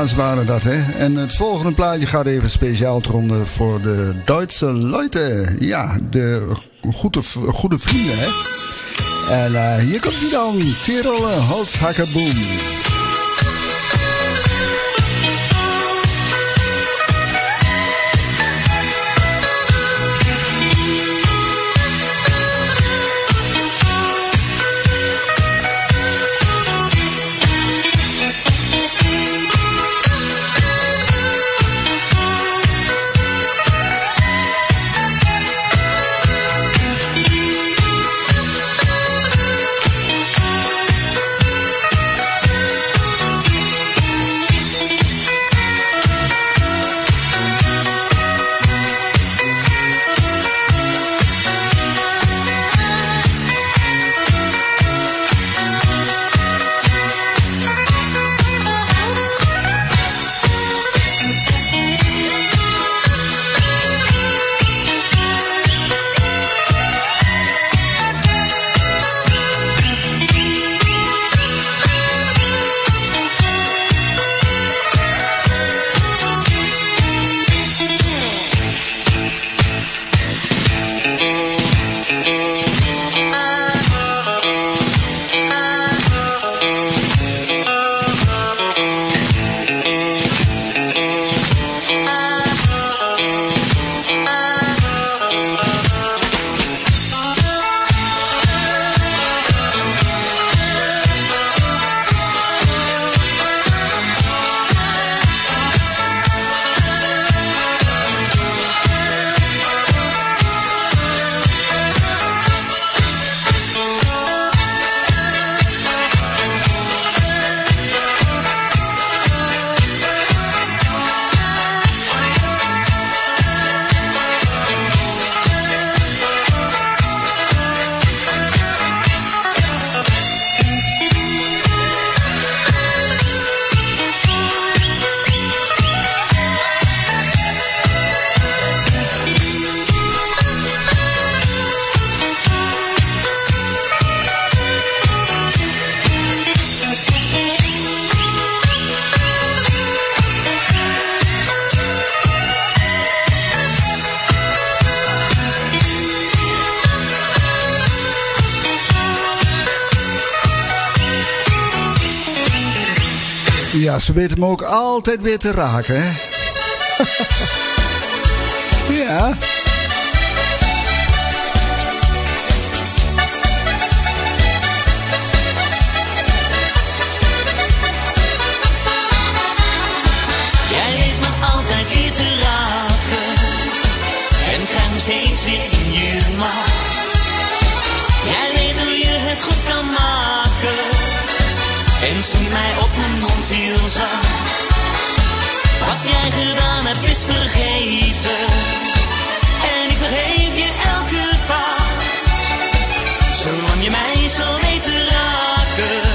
Italiaans waren dat, hè? En het volgende plaatje gaat even speciaal tronden voor de Duitse Leute. Ja, de goede, goede vrienden, hè? En eh, hier komt hij dan, Tiroler eh, Holzhackerboom. Ze weten me ook altijd weer te raken, ja. Jij weet me altijd weer te raken en ga nog steeds weer in je maag. Jij weet hoe je het goed kan maken en zoent mij op mijn mond heel zacht. Wat jij gedaan hebt is vergeten en ik vergeef je elke fout. Zolang je mij zo weet te raken,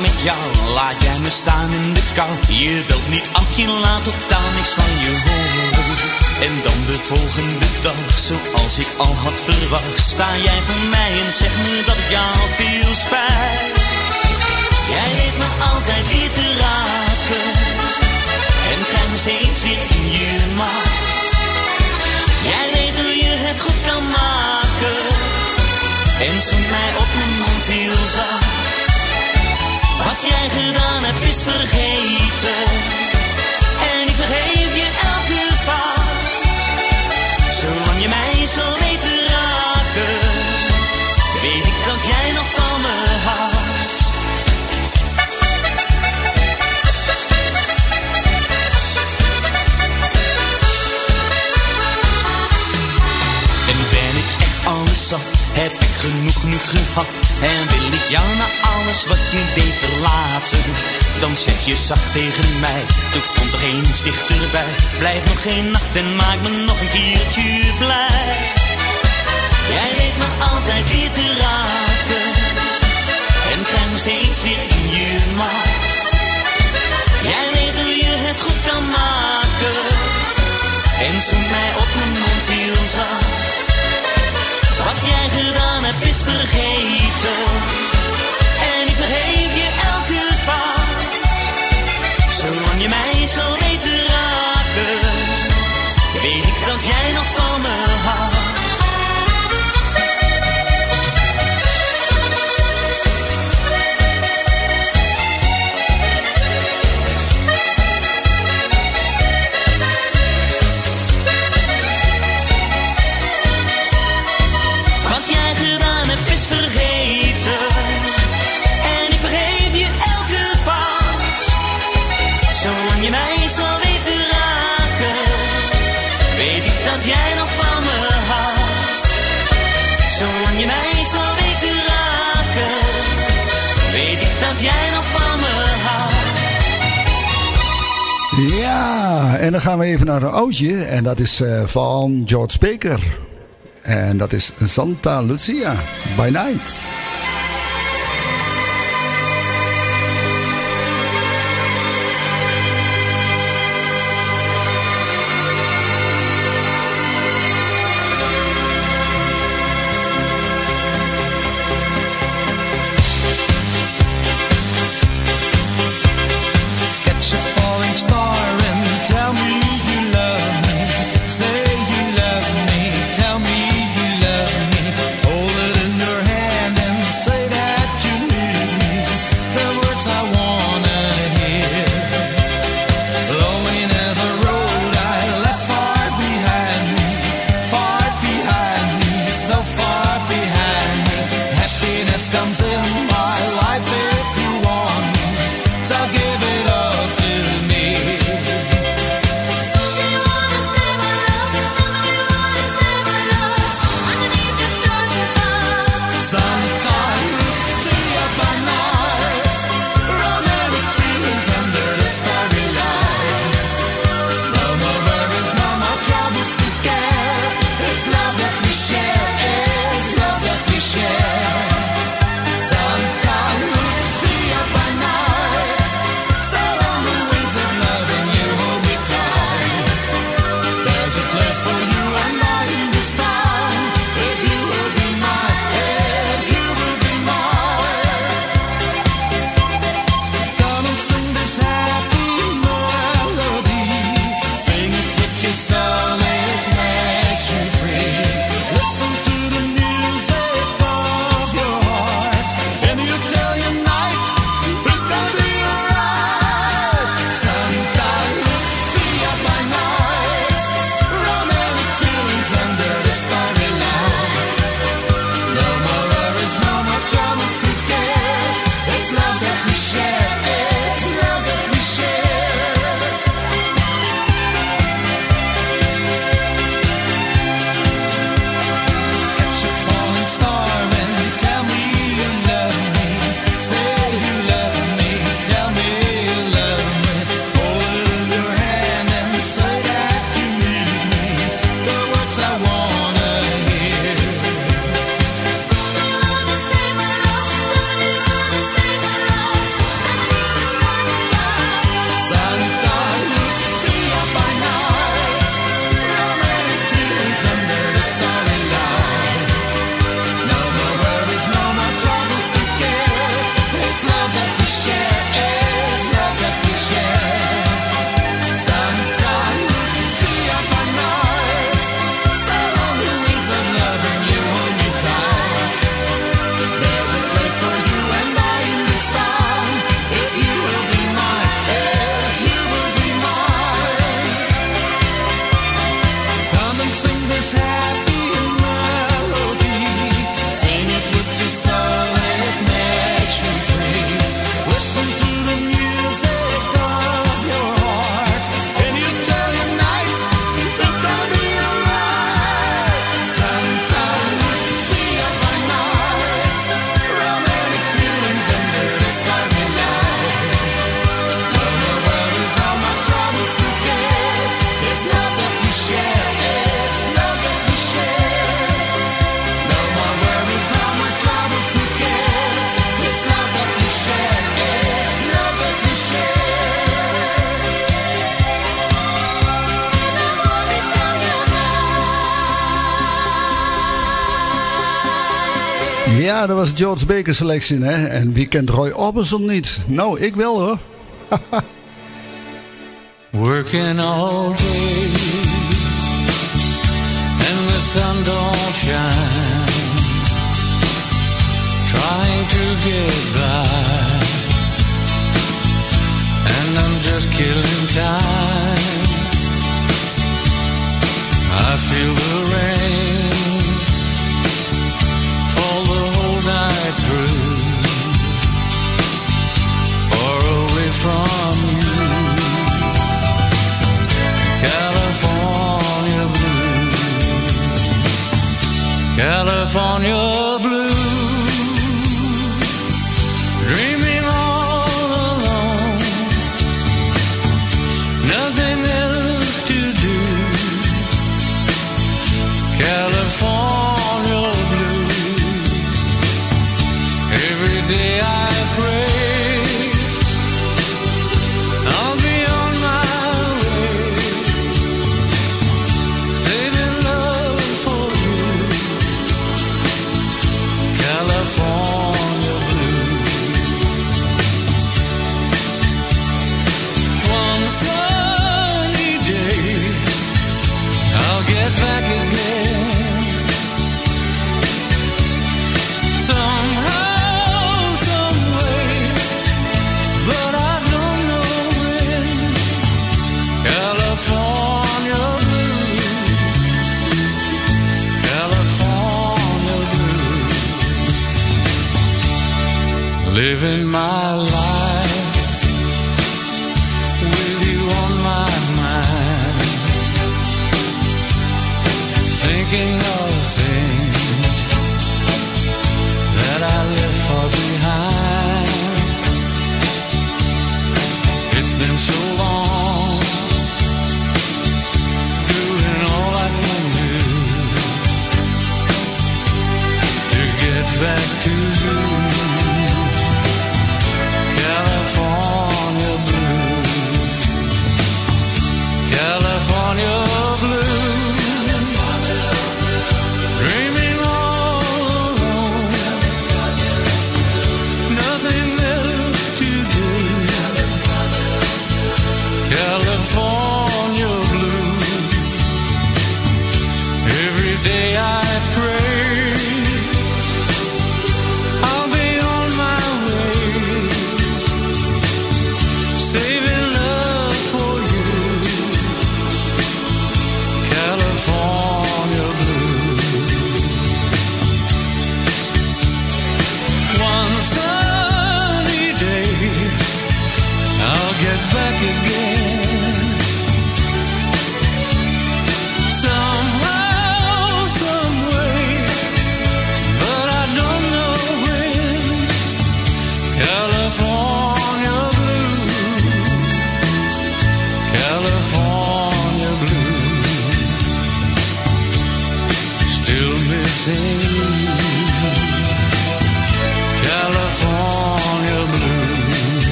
met jou, laat jij me staan in de kou. Je belt niet af, je laat totaal niks van je horen. En dan de volgende dag, zoals ik al had verwacht, sta jij voor mij en zeg me dat ik jou veel spijt. Jij weet me altijd weer te raken en krijgt me steeds weer in je macht. Jij weet hoe je het goed kan maken en zoent mij op mijn mond heel zacht. Wat jij gedaan hebt is vergeten en ik vergeef je elke fout. Zolang je mij zo weet te raken, weet ik dat jij nog van me houdt. En ben ik echt alles zat, heb genoeg nu gehad. En wil ik jou na alles wat je deed verlaten. Dan zeg je zacht tegen mij, er komt er eens dichterbij. Blijf nog geen nacht en maak me nog een keertje blij. Jij weet me altijd weer te raken. En krijg me steeds weer in je macht. Jij weet hoe je het goed kan maken. En zoent mij op mijn mond heel zacht. Wat jij gedaan hebt is vergeten. En ik vergeef je elke fout. Zolang je mij zo weet te raken, weet ik dat jij nog van me houdt. Ja, en dan gaan we even naar een oudje. En dat is eh, van George Baker. En dat is Santa Lucia by Night. Ja, dat was George Baker selectie, hè? En wie kent Roy Orbison niet? Nou, ik wel hoor. Working all day And the sun don't shine Trying to get by And I'm just killing time I feel the rain through far away from you California blue. California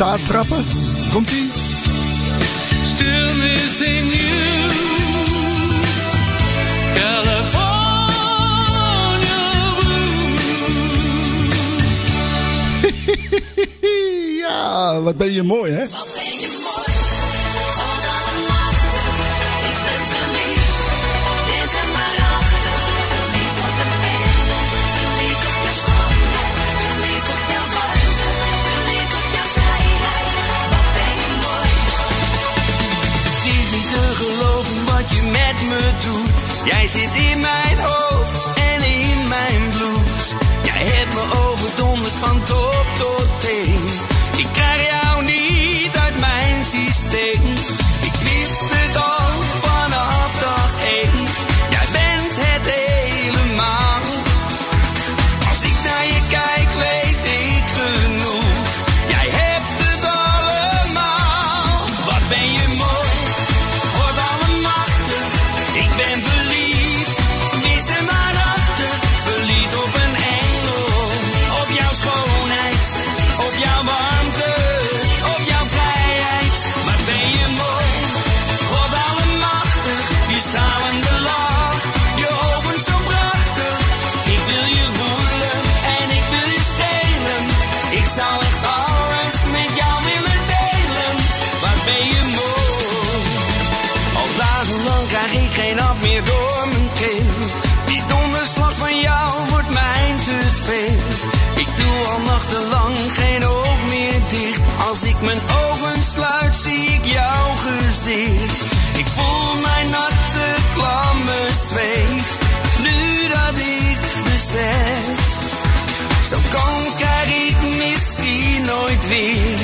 gitaar trappen. Komt-ie? Still missing you. ja, wat ben je mooi, hè? Jij zit in mijn hoofd en in mijn bloed. Jij hebt me overdonderd van top tot teen. Ik krijg jou niet uit mijn systeem. Ik wist het al vanaf So Som ganske rik, misfin og i tvil.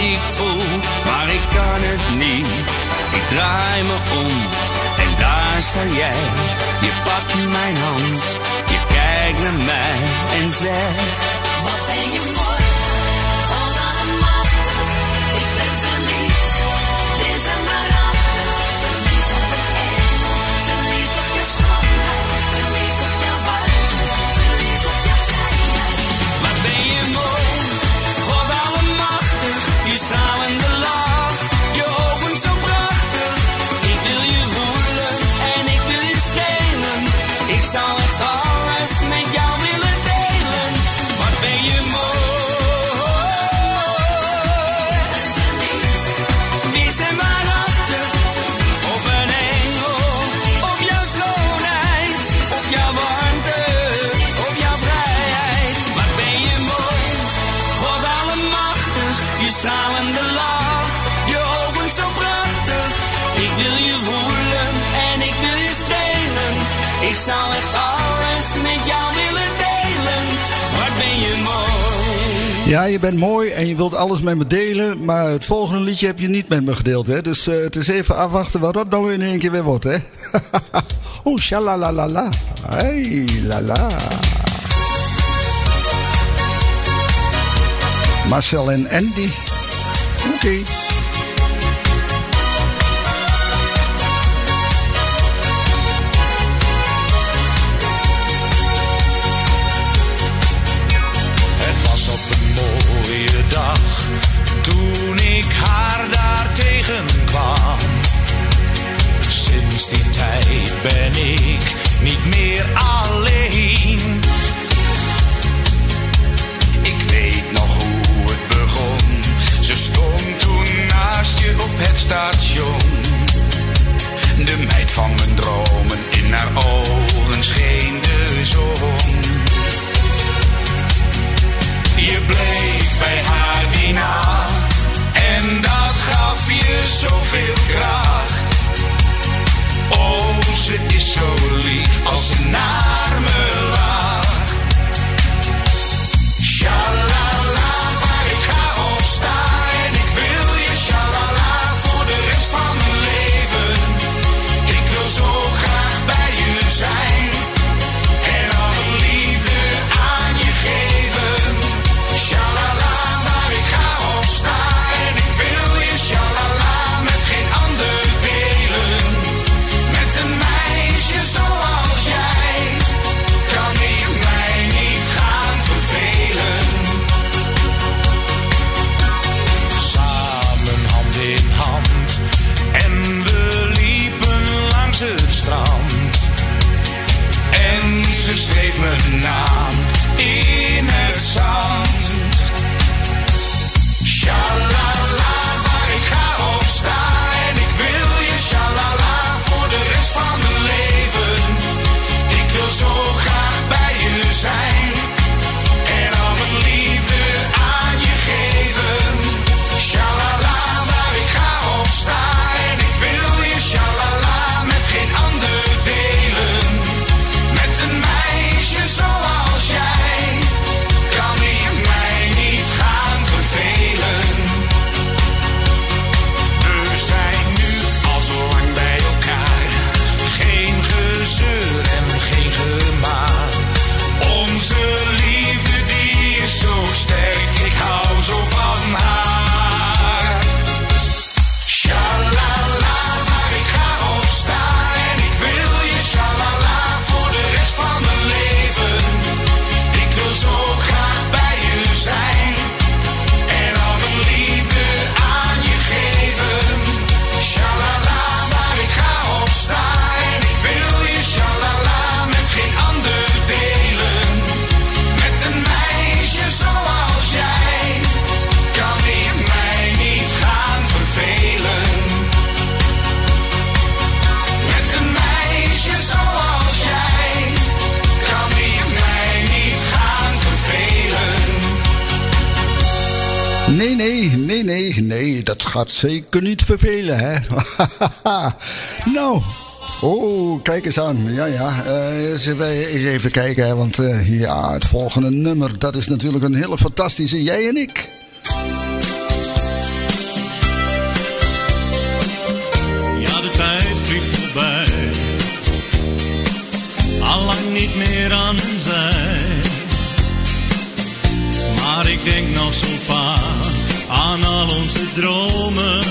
ik voel, maar ik kan het niet. Ik draai me om en daar sta jij. Je pakt mijn hand, je kijkt naar mij en zegt. Ja, je bent mooi en je wilt alles met me delen. Maar het volgende liedje heb je niet met me gedeeld. Hè? Dus eh, het is even afwachten wat dat nou in één keer weer wordt. Hè? Oeh, shalalalala. Hey, la. Marcel en Andy. Oké. Gaat zeker niet vervelen, hè? nou. Oh, kijk eens aan. Ja, ja. Even, eens even kijken, hè, want eh, ja, het volgende nummer, dat is natuurlijk een hele fantastische. Jij en ik. Dromen.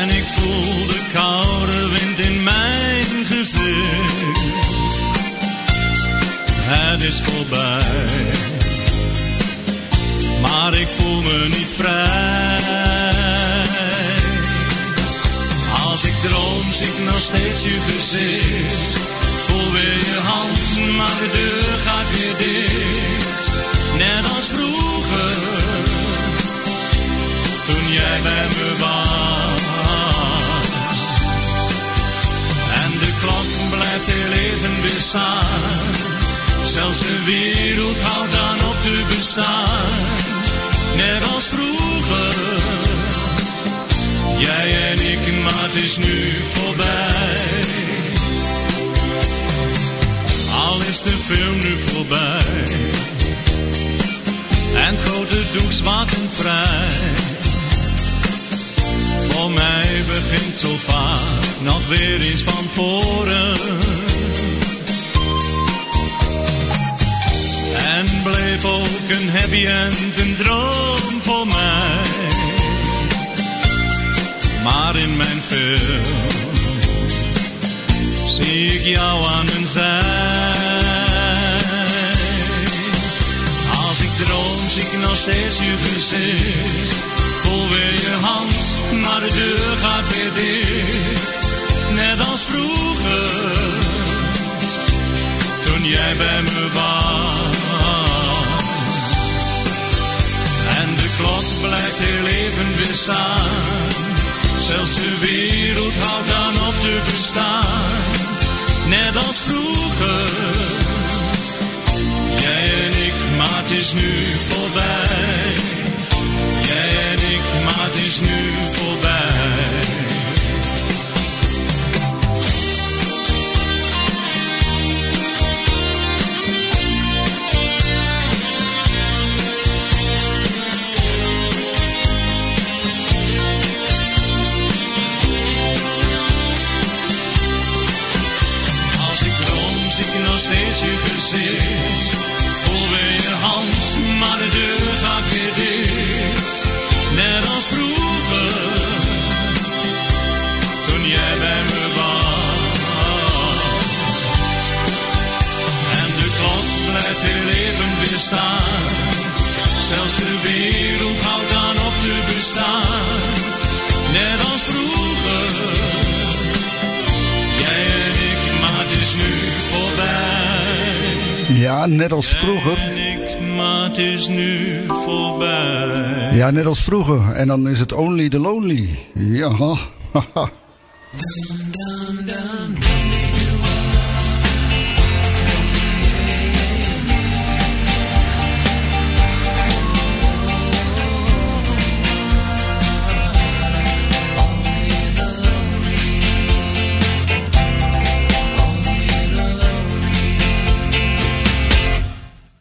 En ik voel de koude wind in mijn gezicht. Het is voorbij. Maar ik voel me niet vrij. Als ik droom, zie ik nog steeds je gezicht. Voel weer je hand, maar de deur gaat weer dicht. Net als vroeger, toen jij bij me was. En de klok blijft heel even bestaan. Zelfs de wereld houdt dan op te bestaan. Net als vroeger. Jij en ik, maar het is nu voorbij. Al is de film nu voorbij. En grote doek zwakken vrij. Voor mij begint zo vaak nog weer eens van voren. En bleef ook een happy end een droom voor mij. Maar in mijn film zie ik jou aan mijn zij. Steeds je gezicht. Voel weer je hand, maar de deur gaat weer dicht. Net als vroeger, toen jij bij me was. En de klok blijft heel even weer staan. Zelfs de wereld houdt dan op te bestaan. Net als vroeger. Jij en ik, maar het is nu voorbij. Jij en ik, maar het is nu voorbij. Als ik droom, zie ik nog steeds je gezicht. Bestaan. Net als vroeger. Jij en ik, maar het is nu voorbij. Ja, net als vroeger. Ik, maar het is nu voorbij. Ja, net als vroeger. En dan is het Only the Lonely. Ja, haha.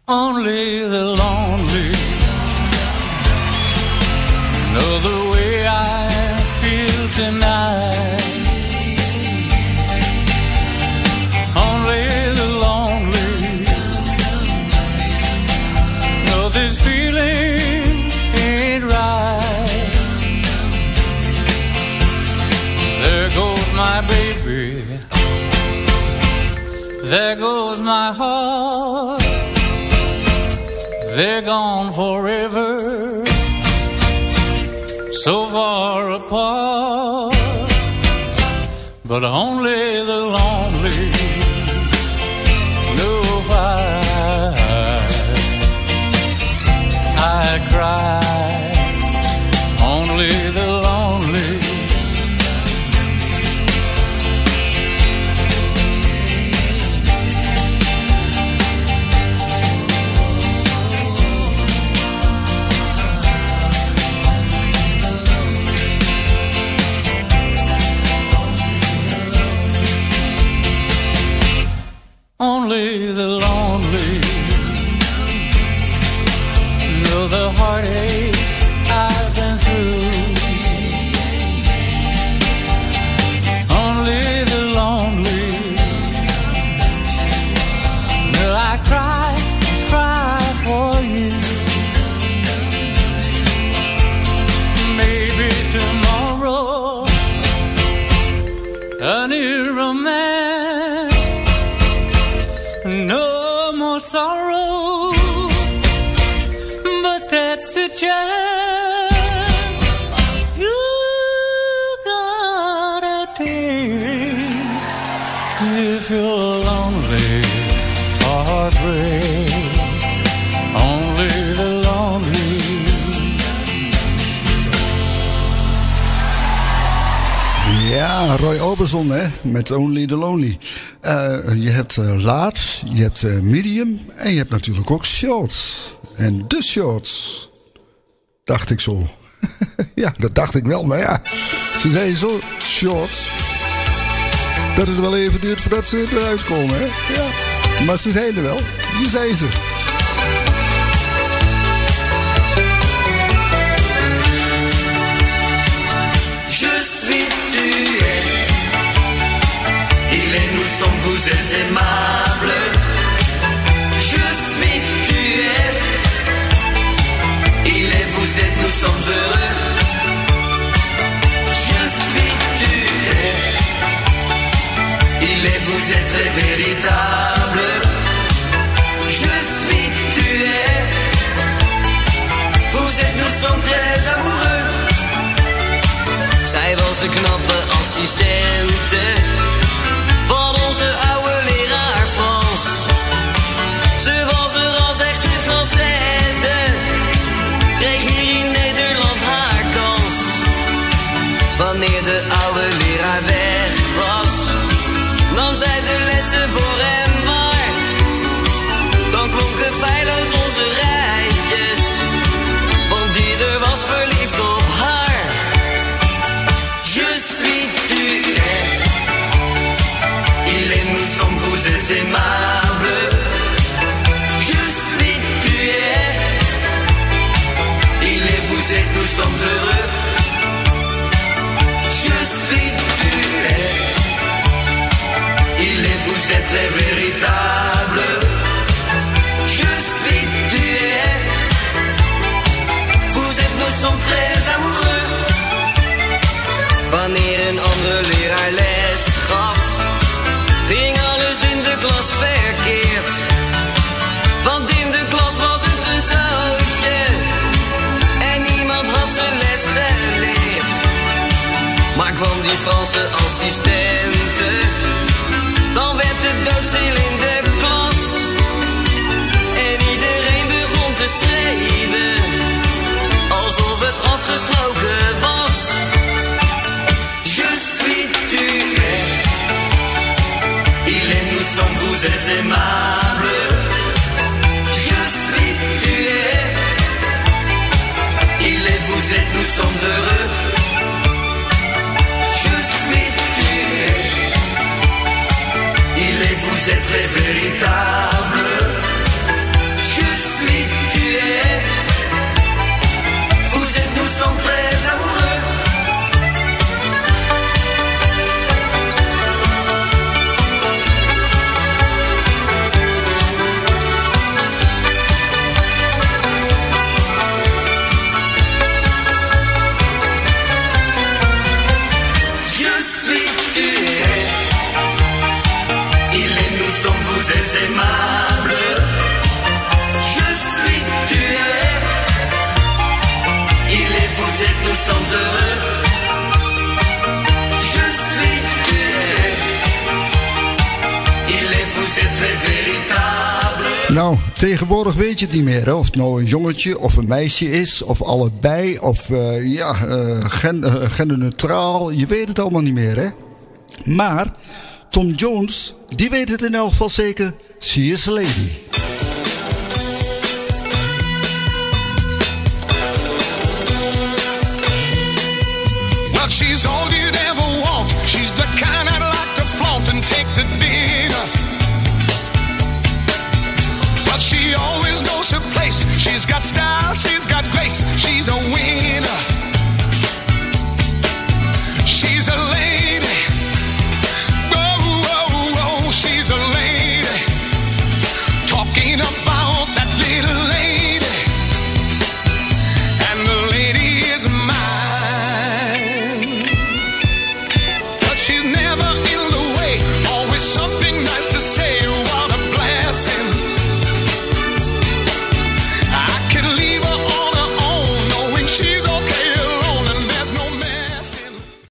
Only the lonely know the way I feel tonight. Only the lonely know this feeling ain't right. There goes my baby. There goes my heart. They're gone forever, so far apart. But only the lonely hè? met Only the Lonely. Eh, je hebt uh, laat, je hebt eh, medium en je hebt natuurlijk ook shorts. En de shorts, dacht ik zo. ja, dat dacht ik wel, maar ja, ze zijn zo shorts. Dat het wel even duurt voordat ze eruit komen, hè? Ja. Maar ze zijn er wel, Die zijn ze. insistente Tegenwoordig weet je het niet meer, of het nou een jongetje of een meisje is, of allebei, of eh, ja, eh, eh, genderneutraal. Je weet het allemaal niet meer, hè? Maar Tom Jones, die weet het in elk geval zeker. She is a lady. She's old style, she's got grace. She's